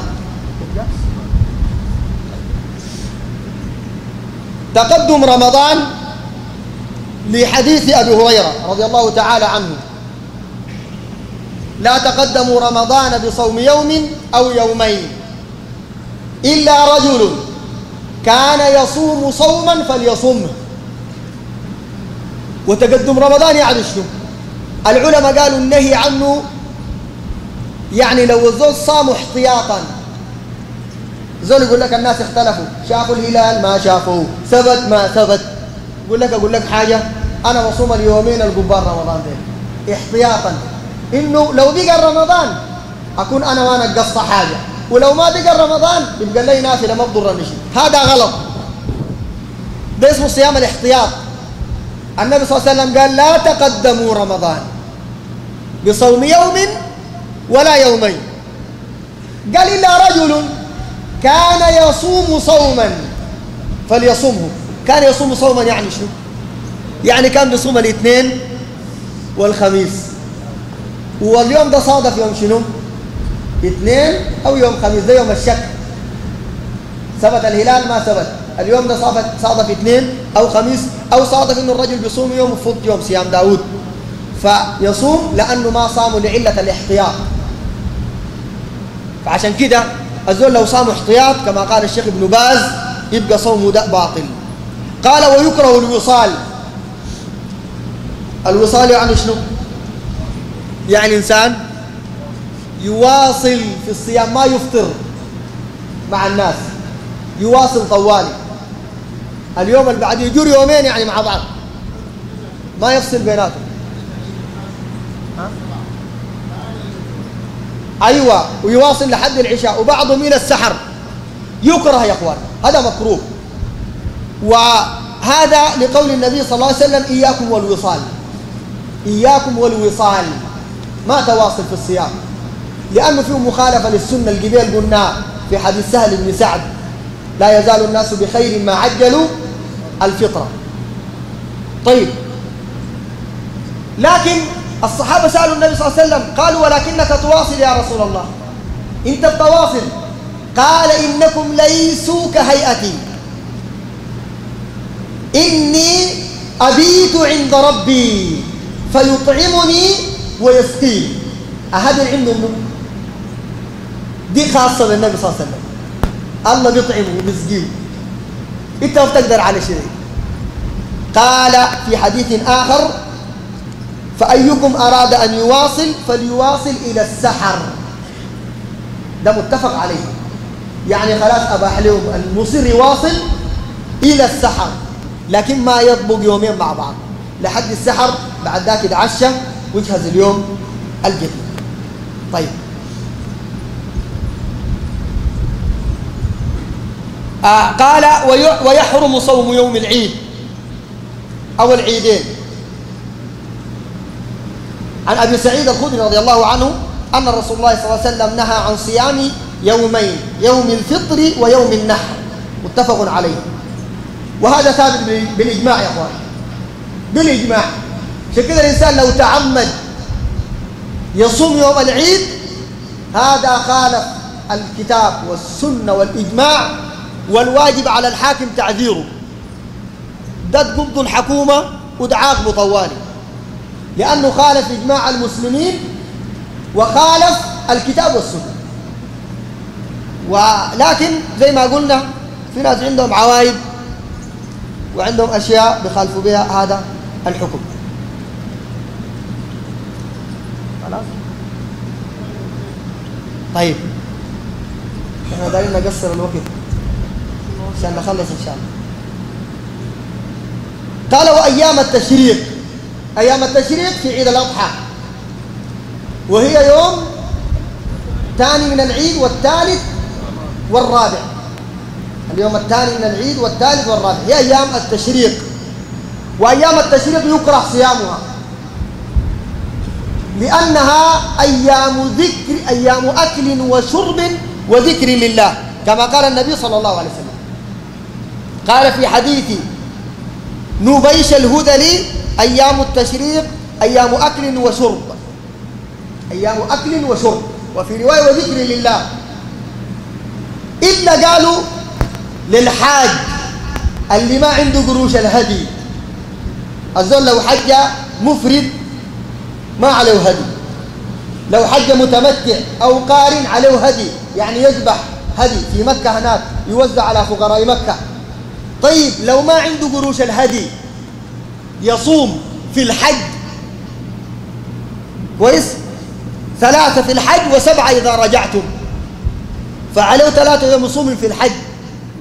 تقدم رمضان لحديث أبي هريرة رضي الله تعالى عنه. لا تقدموا رمضان بصوم يوم أو يومين إلا رجل كان يصوم صوما فليصمه وتقدم رمضان يعني شنو؟ العلماء قالوا النهي عنه يعني لو الزول صام احتياطا. زول يقول لك الناس اختلفوا. شافوا الهلال ما شافوه. ثبت ما ثبت. يقول لك أقول لك حاجة؟ أنا بصوم اليومين القبار رمضان ده احتياطا. إنه لو بقى رمضان أكون أنا ما نقصت حاجة. ولو ما بقى رمضان يبقى لي نافلة ما بضرني شيء. هذا غلط. ده اسمه صيام الاحتياط. النبي صلى الله عليه وسلم قال لا تقدموا رمضان بصوم يوم ولا يومين. قال إلا رجل كان يصوم صوما فليصومه. كان يصوم صوما يعني شنو؟ يعني كان بيصوم الاثنين والخميس. واليوم ده صادف يوم شنو؟ اثنين أو يوم خميس ده يوم الشك. ثبت الهلال ما ثبت. اليوم ده صادف صادف اثنين أو خميس أو صادف إنه الرجل بيصوم يوم وفض يوم صيام داود. فيصوم لأنه ما صاموا لعلة الاحتياط. فعشان كده الزول لو صام احتياط كما قال الشيخ ابن باز يبقى صومه ده باطل. قال ويكره الوصال. الوصال يعني شنو؟ يعني إنسان يواصل في الصيام ما يفطر مع الناس يواصل طوالي. اليوم اللي بعد يجور يومين يعني مع بعض. ما يفصل بيناتهم. أيوه ويواصل لحد العشاء وبعضهم إلى السحر. يكره يا إخوان هذا مكروه. وهذا لقول النبي صلى الله عليه وسلم إياكم والوصال. إياكم والوصال. ما تواصل في الصيام لأنه فيه مخالفة للسنة القبيل قلنا في حديث سهل بن سعد لا يزال الناس بخير ما عجلوا الفطرة. طيب. لكن الصحابة سألوا النبي صلى الله عليه وسلم قالوا ولكنك تواصل يا رسول الله. انت بتواصل قال إنكم ليسوا كهيئتي. إني أبيت عند ربي فيطعمني ويسقيني أهذا العلم منه دي خاصة بالنبي صلى الله عليه وسلم. الله بيطعمه وبيسقيه. إنت ما بتقدر على شيء. قال في حديث آخر فأيكم أراد أن يواصل فليواصل إلى السحر. ده متفق عليه. يعني خلاص أباح لهم المصير يواصل إلى السحر. لكن ما يطبق يومين مع بعض. لحد السحر بعد ذاك يتعشى ويجهز اليوم الجديد. طيب. آه قال ويحرم صوم يوم العيد. أو العيدين عن أبي سعيد الخدري رضي الله عنه أن رسول الله صلى الله عليه وسلم نهى عن صيام يومين يوم الفطر ويوم النحر. متفق عليه. وهذا ثابت بالإجماع يا أخوان. بالإجماع. عشان كده الإنسان لو تعمد يصوم يوم العيد هذا خالف الكتاب والسنة والإجماع والواجب على الحاكم تعذيره. ده تقبض الحكومة وتعاقبه طوالي لأنه خالف إجماع المسلمين وخالف الكتاب والسنة. ولكن زي ما قلنا في ناس عندهم عوايد وعندهم أشياء بخالفوا بها هذا الحكم خلاص طيب. إحنا دايرين نقصر الوقت. عشان نخلص إن شاء الله. قال وأيام التشريق. أيام التشريق في عيد الأضحى. وهي يوم ثاني من العيد والثالث والرابع. اليوم الثاني من العيد والثالث والرابع. هي أيام التشريق. وأيام التشريق يكره صيامها. لأنها أيام ذكر أيام أكل وشرب وذكر لله. كما قال النبي صلى الله عليه وسلم. قال في حديث نبيش الهذلي أيام التشريق أيام أكل وشرب. أيام أكل وشرب. وفي رواية وذكر لله. إلا قالوا للحاج اللي ما عنده قروش الهدي. الزول لو حج مفرد ما عليه هدي. لو حج متمتع أو قارن عليه هدي يعني يذبح هدي في مكة هناك يوزع على فقراء مكة. طيب لو ما عنده قروش الهدي يصوم في الحج. كويس؟ ثلاثة في الحج وسبعة إذا رجعتم. فعليه ثلاثة يوم يصوم في الحج.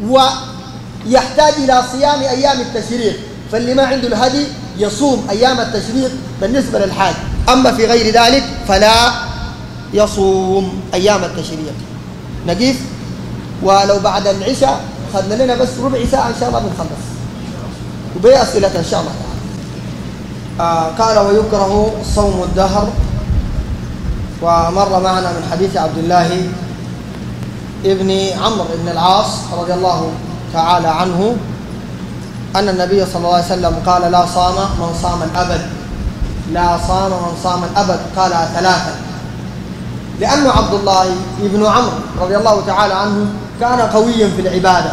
ويحتاج إلى صيام أيام التشريق. فاللي ما عنده الهدي يصوم أيام التشريق بالنسبة للحاج. أما في غير ذلك فلا يصوم أيام التشريق. نقيف ولو بعد العشاء خدنا لنا بس ربع ساعة إن شاء الله بنخلص. وبي أسئلة إن شاء الله. آه قال ويكره صوم الدهر. ومر معنا من حديث عبد الله ابن عمرو بن العاص رضي الله تعالى عنه أن النبي صلى الله عليه وسلم قال لا صام من صام الأبد. لا صام من صام الأبد. قال ثلاثة. لأن عبد الله بن عمرو رضي الله تعالى عنه كان قويا في العبادة.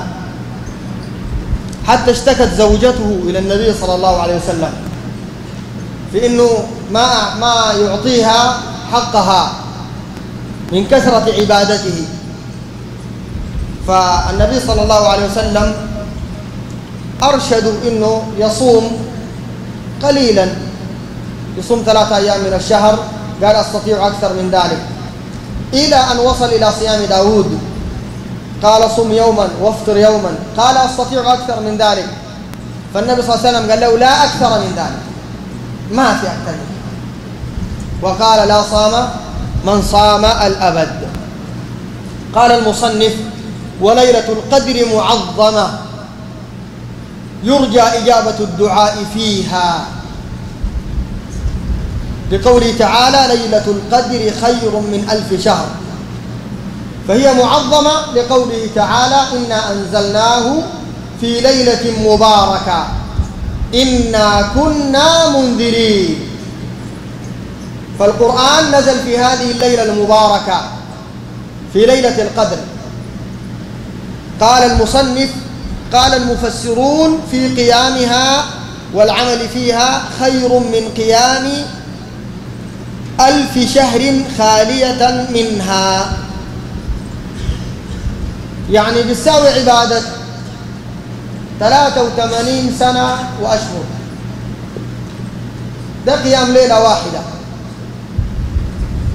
حتى اشتكت زوجته إلى النبي صلى الله عليه وسلم. في أنه ما, ما يعطيها حقها من كثرة عبادته. فالنبي صلى الله عليه وسلم أرشدوا أنه يصوم قليلا. يصوم ثلاثة أيام من الشهر. قال أستطيع أكثر من ذلك. إلى أن وصل إلى صيام داود. قال صم يوما وافطر يوما. قال أستطيع أكثر من ذلك. فالنبي صلى الله عليه وسلم قال له لا أكثر من ذلك. ما في أكثر من وقال لا صام من صام الأبد. قال المصنف وليلة القدر معظمة. يرجى إجابة الدعاء فيها. لقوله تعالى ليلة القدر خير من ألف شهر. فهي معظمة لقوله تعالى إنا أنزلناه في ليلة مباركة. إنا كنا منذرين. فالقرآن نزل في هذه الليلة المباركة في ليلة القدر. قال المصنف قال المفسرون في قيامها والعمل فيها خير من قيام ألف شهر خالية منها. يعني بتساوي عبادة 83 سنة وأشهر. ده قيام ليلة واحدة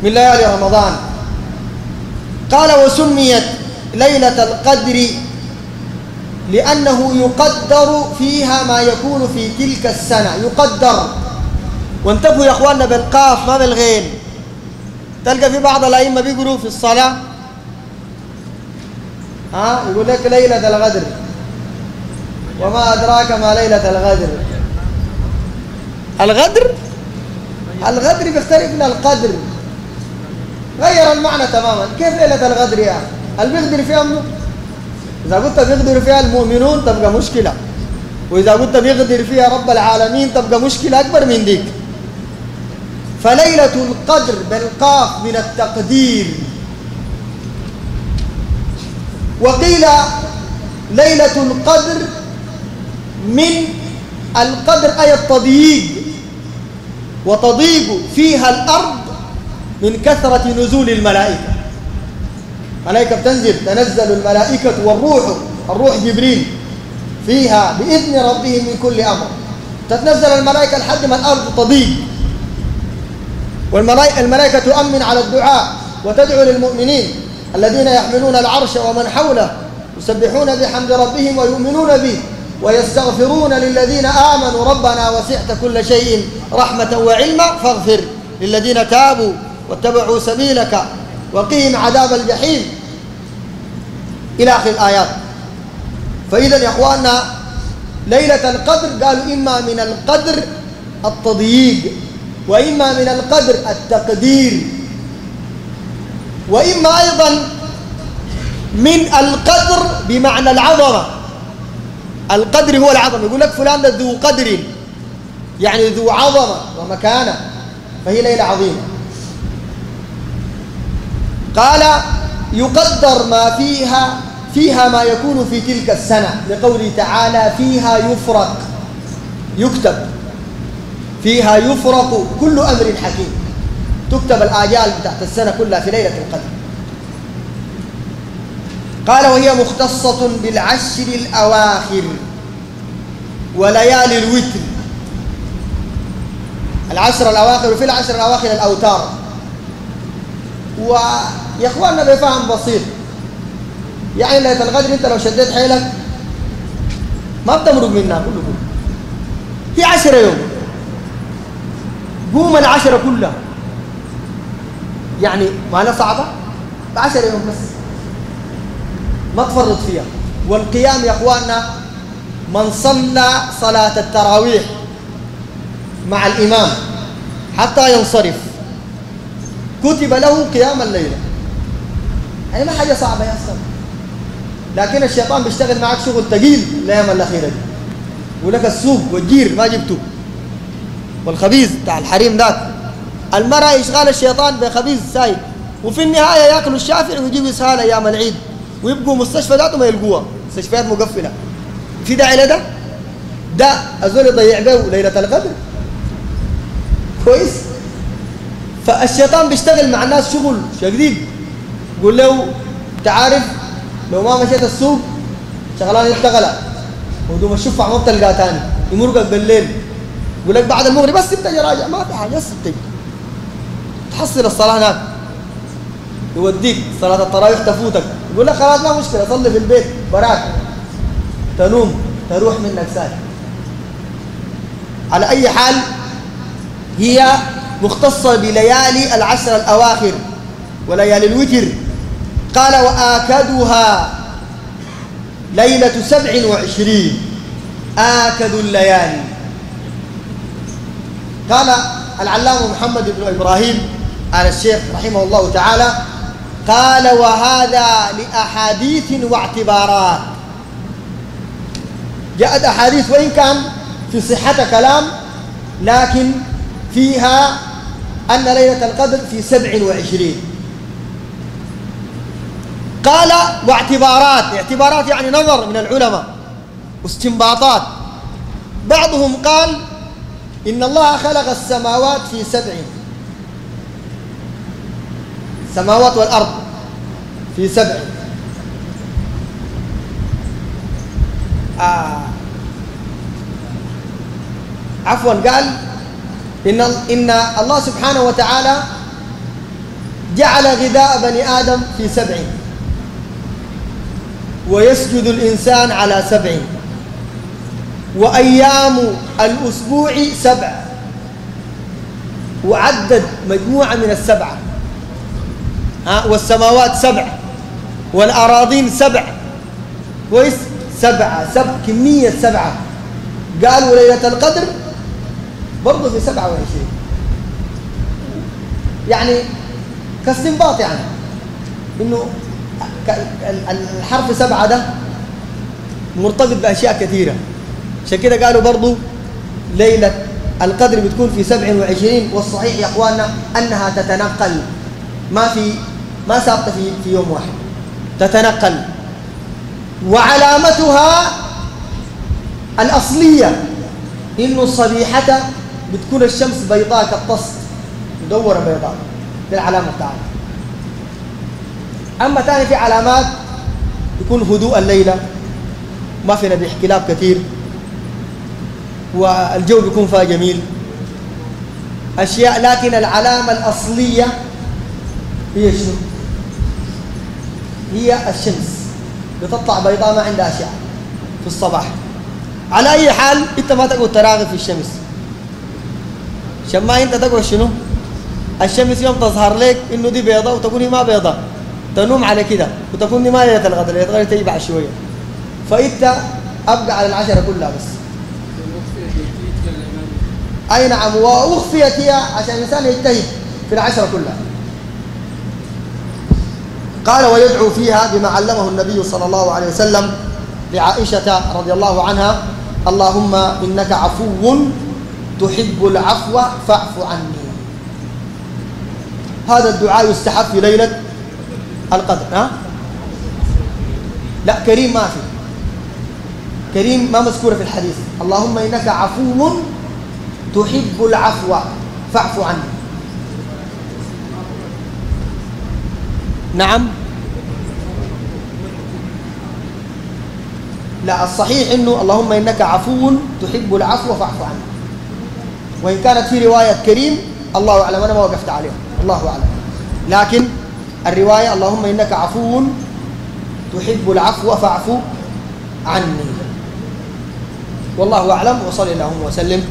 من ليالي رمضان. قال وسميت ليلة القدر لأنه يقدر فيها ما يكون في تلك السنة. يقدر. وانتبهوا يا إخواننا بالقاف ما بالغين. تلقى في بعض الأئمة بيقولوا في الصلاة ها يقول لك ليلة الغدر. وما أدراك ما ليلة الغدر. الغدر؟ الغدر بيختلف من القدر. غير المعنى تماما. كيف ليلة الغدر يا هل بيغدر فيها منه إذا قلت بيغدر فيها المؤمنون تبقى مشكلة. وإذا قلت بيغدر فيها رب العالمين تبقى مشكلة أكبر من ديك. فليلة القدر بالقاف من التقدير. وقيل ليلة القدر من القدر أي التضييق. وتضيق فيها الأرض من كثرة نزول الملائكة. ملائكة بتنزل تنزل الملائكة والروح الروح جبريل فيها بإذن ربهم من كل أمر. تتنزل الملائكة لحد ما الأرض تضيق والملائكة تؤمن على الدعاء وتدعو للمؤمنين الذين يحملون العرش ومن حوله يسبحون بحمد ربهم ويؤمنون به ويستغفرون للذين آمنوا. ربنا وسعت كل شيء رحمة وعلما فاغفر للذين تابوا واتبعوا سبيلك وقهم عذاب الجحيم. إلى آخر الآيات. فإذا يا إخواننا ليلة القدر قالوا إما من القدر التضييق وإما من القدر التقدير وإما أيضا من القدر بمعنى العظمة. القدر هو العظمة. يقول لك فلان ذو قدر يعني ذو عظمة ومكانة فهي ليلة عظيمة. قال يقدر ما فيها فيها ما يكون في تلك السنة. لقوله تعالى فيها يفرق. يكتب. فيها يفرق كل أمر حكيم. تكتب الآجال تحت السنة كلها في ليلة القدر. قال وهي مختصة بالعشر الأواخر وليالي الوتر. العشر الأواخر وفي العشر الأواخر الأوتار. ويا إخواننا بفهم بسيط. يعني ليلة القدر أنت لو شديت حيلك ما بتمرق منها كله كله هي عشرة يوم. قوم العشرة كلها يعني ما صعبة؟ بعشرة يوم بس. ما تفرط فيها. والقيام يا إخواننا من صلى صلاة التراويح مع الإمام حتى ينصرف. كتب له قيام الليلة. يعني ما حاجة صعبة يا أصلا لكن الشيطان بيشتغل معك شغل ثقيل الأيام الأخيرة دي. ولك السوق والجير ما جبته والخبيز بتاع الحريم ذاك. المرأة يشغل الشيطان بخبيز سايق وفي النهاية ياكلوا الشافع ويجيبوا إسهال أيام العيد ويبقوا مستشفى ذاته ما يلقوها. مستشفيات مقفلة. في داعي لده ده؟ أزول يضيع به ليلة القدر. كويس؟ فالشيطان بيشتغل مع الناس شغل شديد. يقول له تعارف لو ما مشيت السوق شغلان يشتغل ودوم الشفع ما بتلقاه تاني يمرقك بالليل. يقول لك بعد المغرب بس تبدا راجع ما في حاجة بس تجي تحصل الصلاة هناك. يوديك صلاة التراويح تفوتك. يقول لك خلاص ما مشكلة صلي في البيت براك. تنوم تروح منك ساي على أي حال هي مختصة بليالي العشر الأواخر وليالي الوتر. قال وآكدها ليلة سبع وعشرين. آكد الليالي. قال العلامة محمد بن إبراهيم آل الشيخ رحمه الله تعالى قال وهذا لأحاديث واعتبارات. جاءت أحاديث وإن كان في صحة كلام لكن فيها أن ليلة القدر في سبع وعشرين. قال واعتبارات. اعتبارات يعني نظر من العلماء. واستنباطات. بعضهم قال إن الله خلق السماوات في سبع. السماوات والأرض في سبع. آه. عفوا قال إن, إن الله سبحانه وتعالى جعل غذاء بني آدم في سبع. ويسجد الإنسان على سبع. وأيام الأسبوع سبع. وعدد مجموعة من السبعة ها والسماوات سبع. والأراضين سبع. كويس؟ سبعة سبع كمية سبعة. قالوا ليلة القدر برضه في سبعة وعشرين. يعني كاستنباط يعني. إنه الحرف سبعة ده مرتبط بأشياء كثيرة. عشان كده قالوا برضو ليلة القدر بتكون في 27 والصحيح يا إخواننا أنها تتنقل. ما في ما ثابته في في يوم واحد. تتنقل. وعلامتها الأصلية. إنه الصبيحة بتكون الشمس بيضاء كالطست. مدورة بيضاء. دي العلامة بتاعتها. أما ثاني في علامات يكون هدوء الليلة. ما في نبيح كثير. والجو بيكون فيها جميل. أشياء لكن العلامة الأصلية هي شنو؟ هي الشمس. بتطلع بيضاء ما عندها أشياء في الصباح. على أي حال أنت ما تقعد تراغب في الشمس. عشان ما أنت تقعد شنو؟ الشمس يوم تظهر لك إنه دي بيضاء وتكون هي ما بيضاء تنوم على كده وتكون دي ما ليلة الغدر ليلة الغدر تجي بعد شوية. فأنت أبقى على العشرة كلها بس. أي نعم وأخفيت هي عشان الإنسان يجتهد في العشرة كلها. قال ويدعو فيها بما علمه النبي صلى الله عليه وسلم لعائشة رضي الله عنها اللهم إنك عفو تحب العفو فاعف عني. هذا الدعاء يستحب في ليلة القدر ها؟ لا كريم ما في. كريم ما مذكورة في الحديث. اللهم إنك عفو تحب العفو فاعف عني. نعم. لا الصحيح إنه اللهم إنك عفو تحب العفو فاعف عني. وإن كانت في رواية كريم الله أعلم أنا ما وقفت عليها. الله أعلم. لكن الرواية اللهم إنك عفو تحب العفو فاعف عني. والله أعلم وصلى اللهم وسلم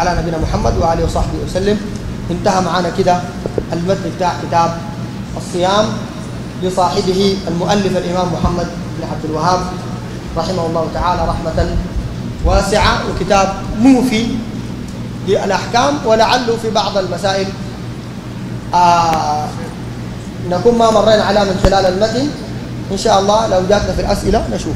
على نبينا محمد وآله وصحبه وسلم. انتهى معنا كده المتن بتاع كتاب الصيام لصاحبه المؤلف الإمام محمد بن عبد الوهاب رحمه الله تعالى رحمة واسعة وكتاب موفي للأحكام ولعله في بعض المسائل آه نكون ما مرينا عليها من خلال المتن. إن شاء الله لو جاتنا في الأسئلة نشوف.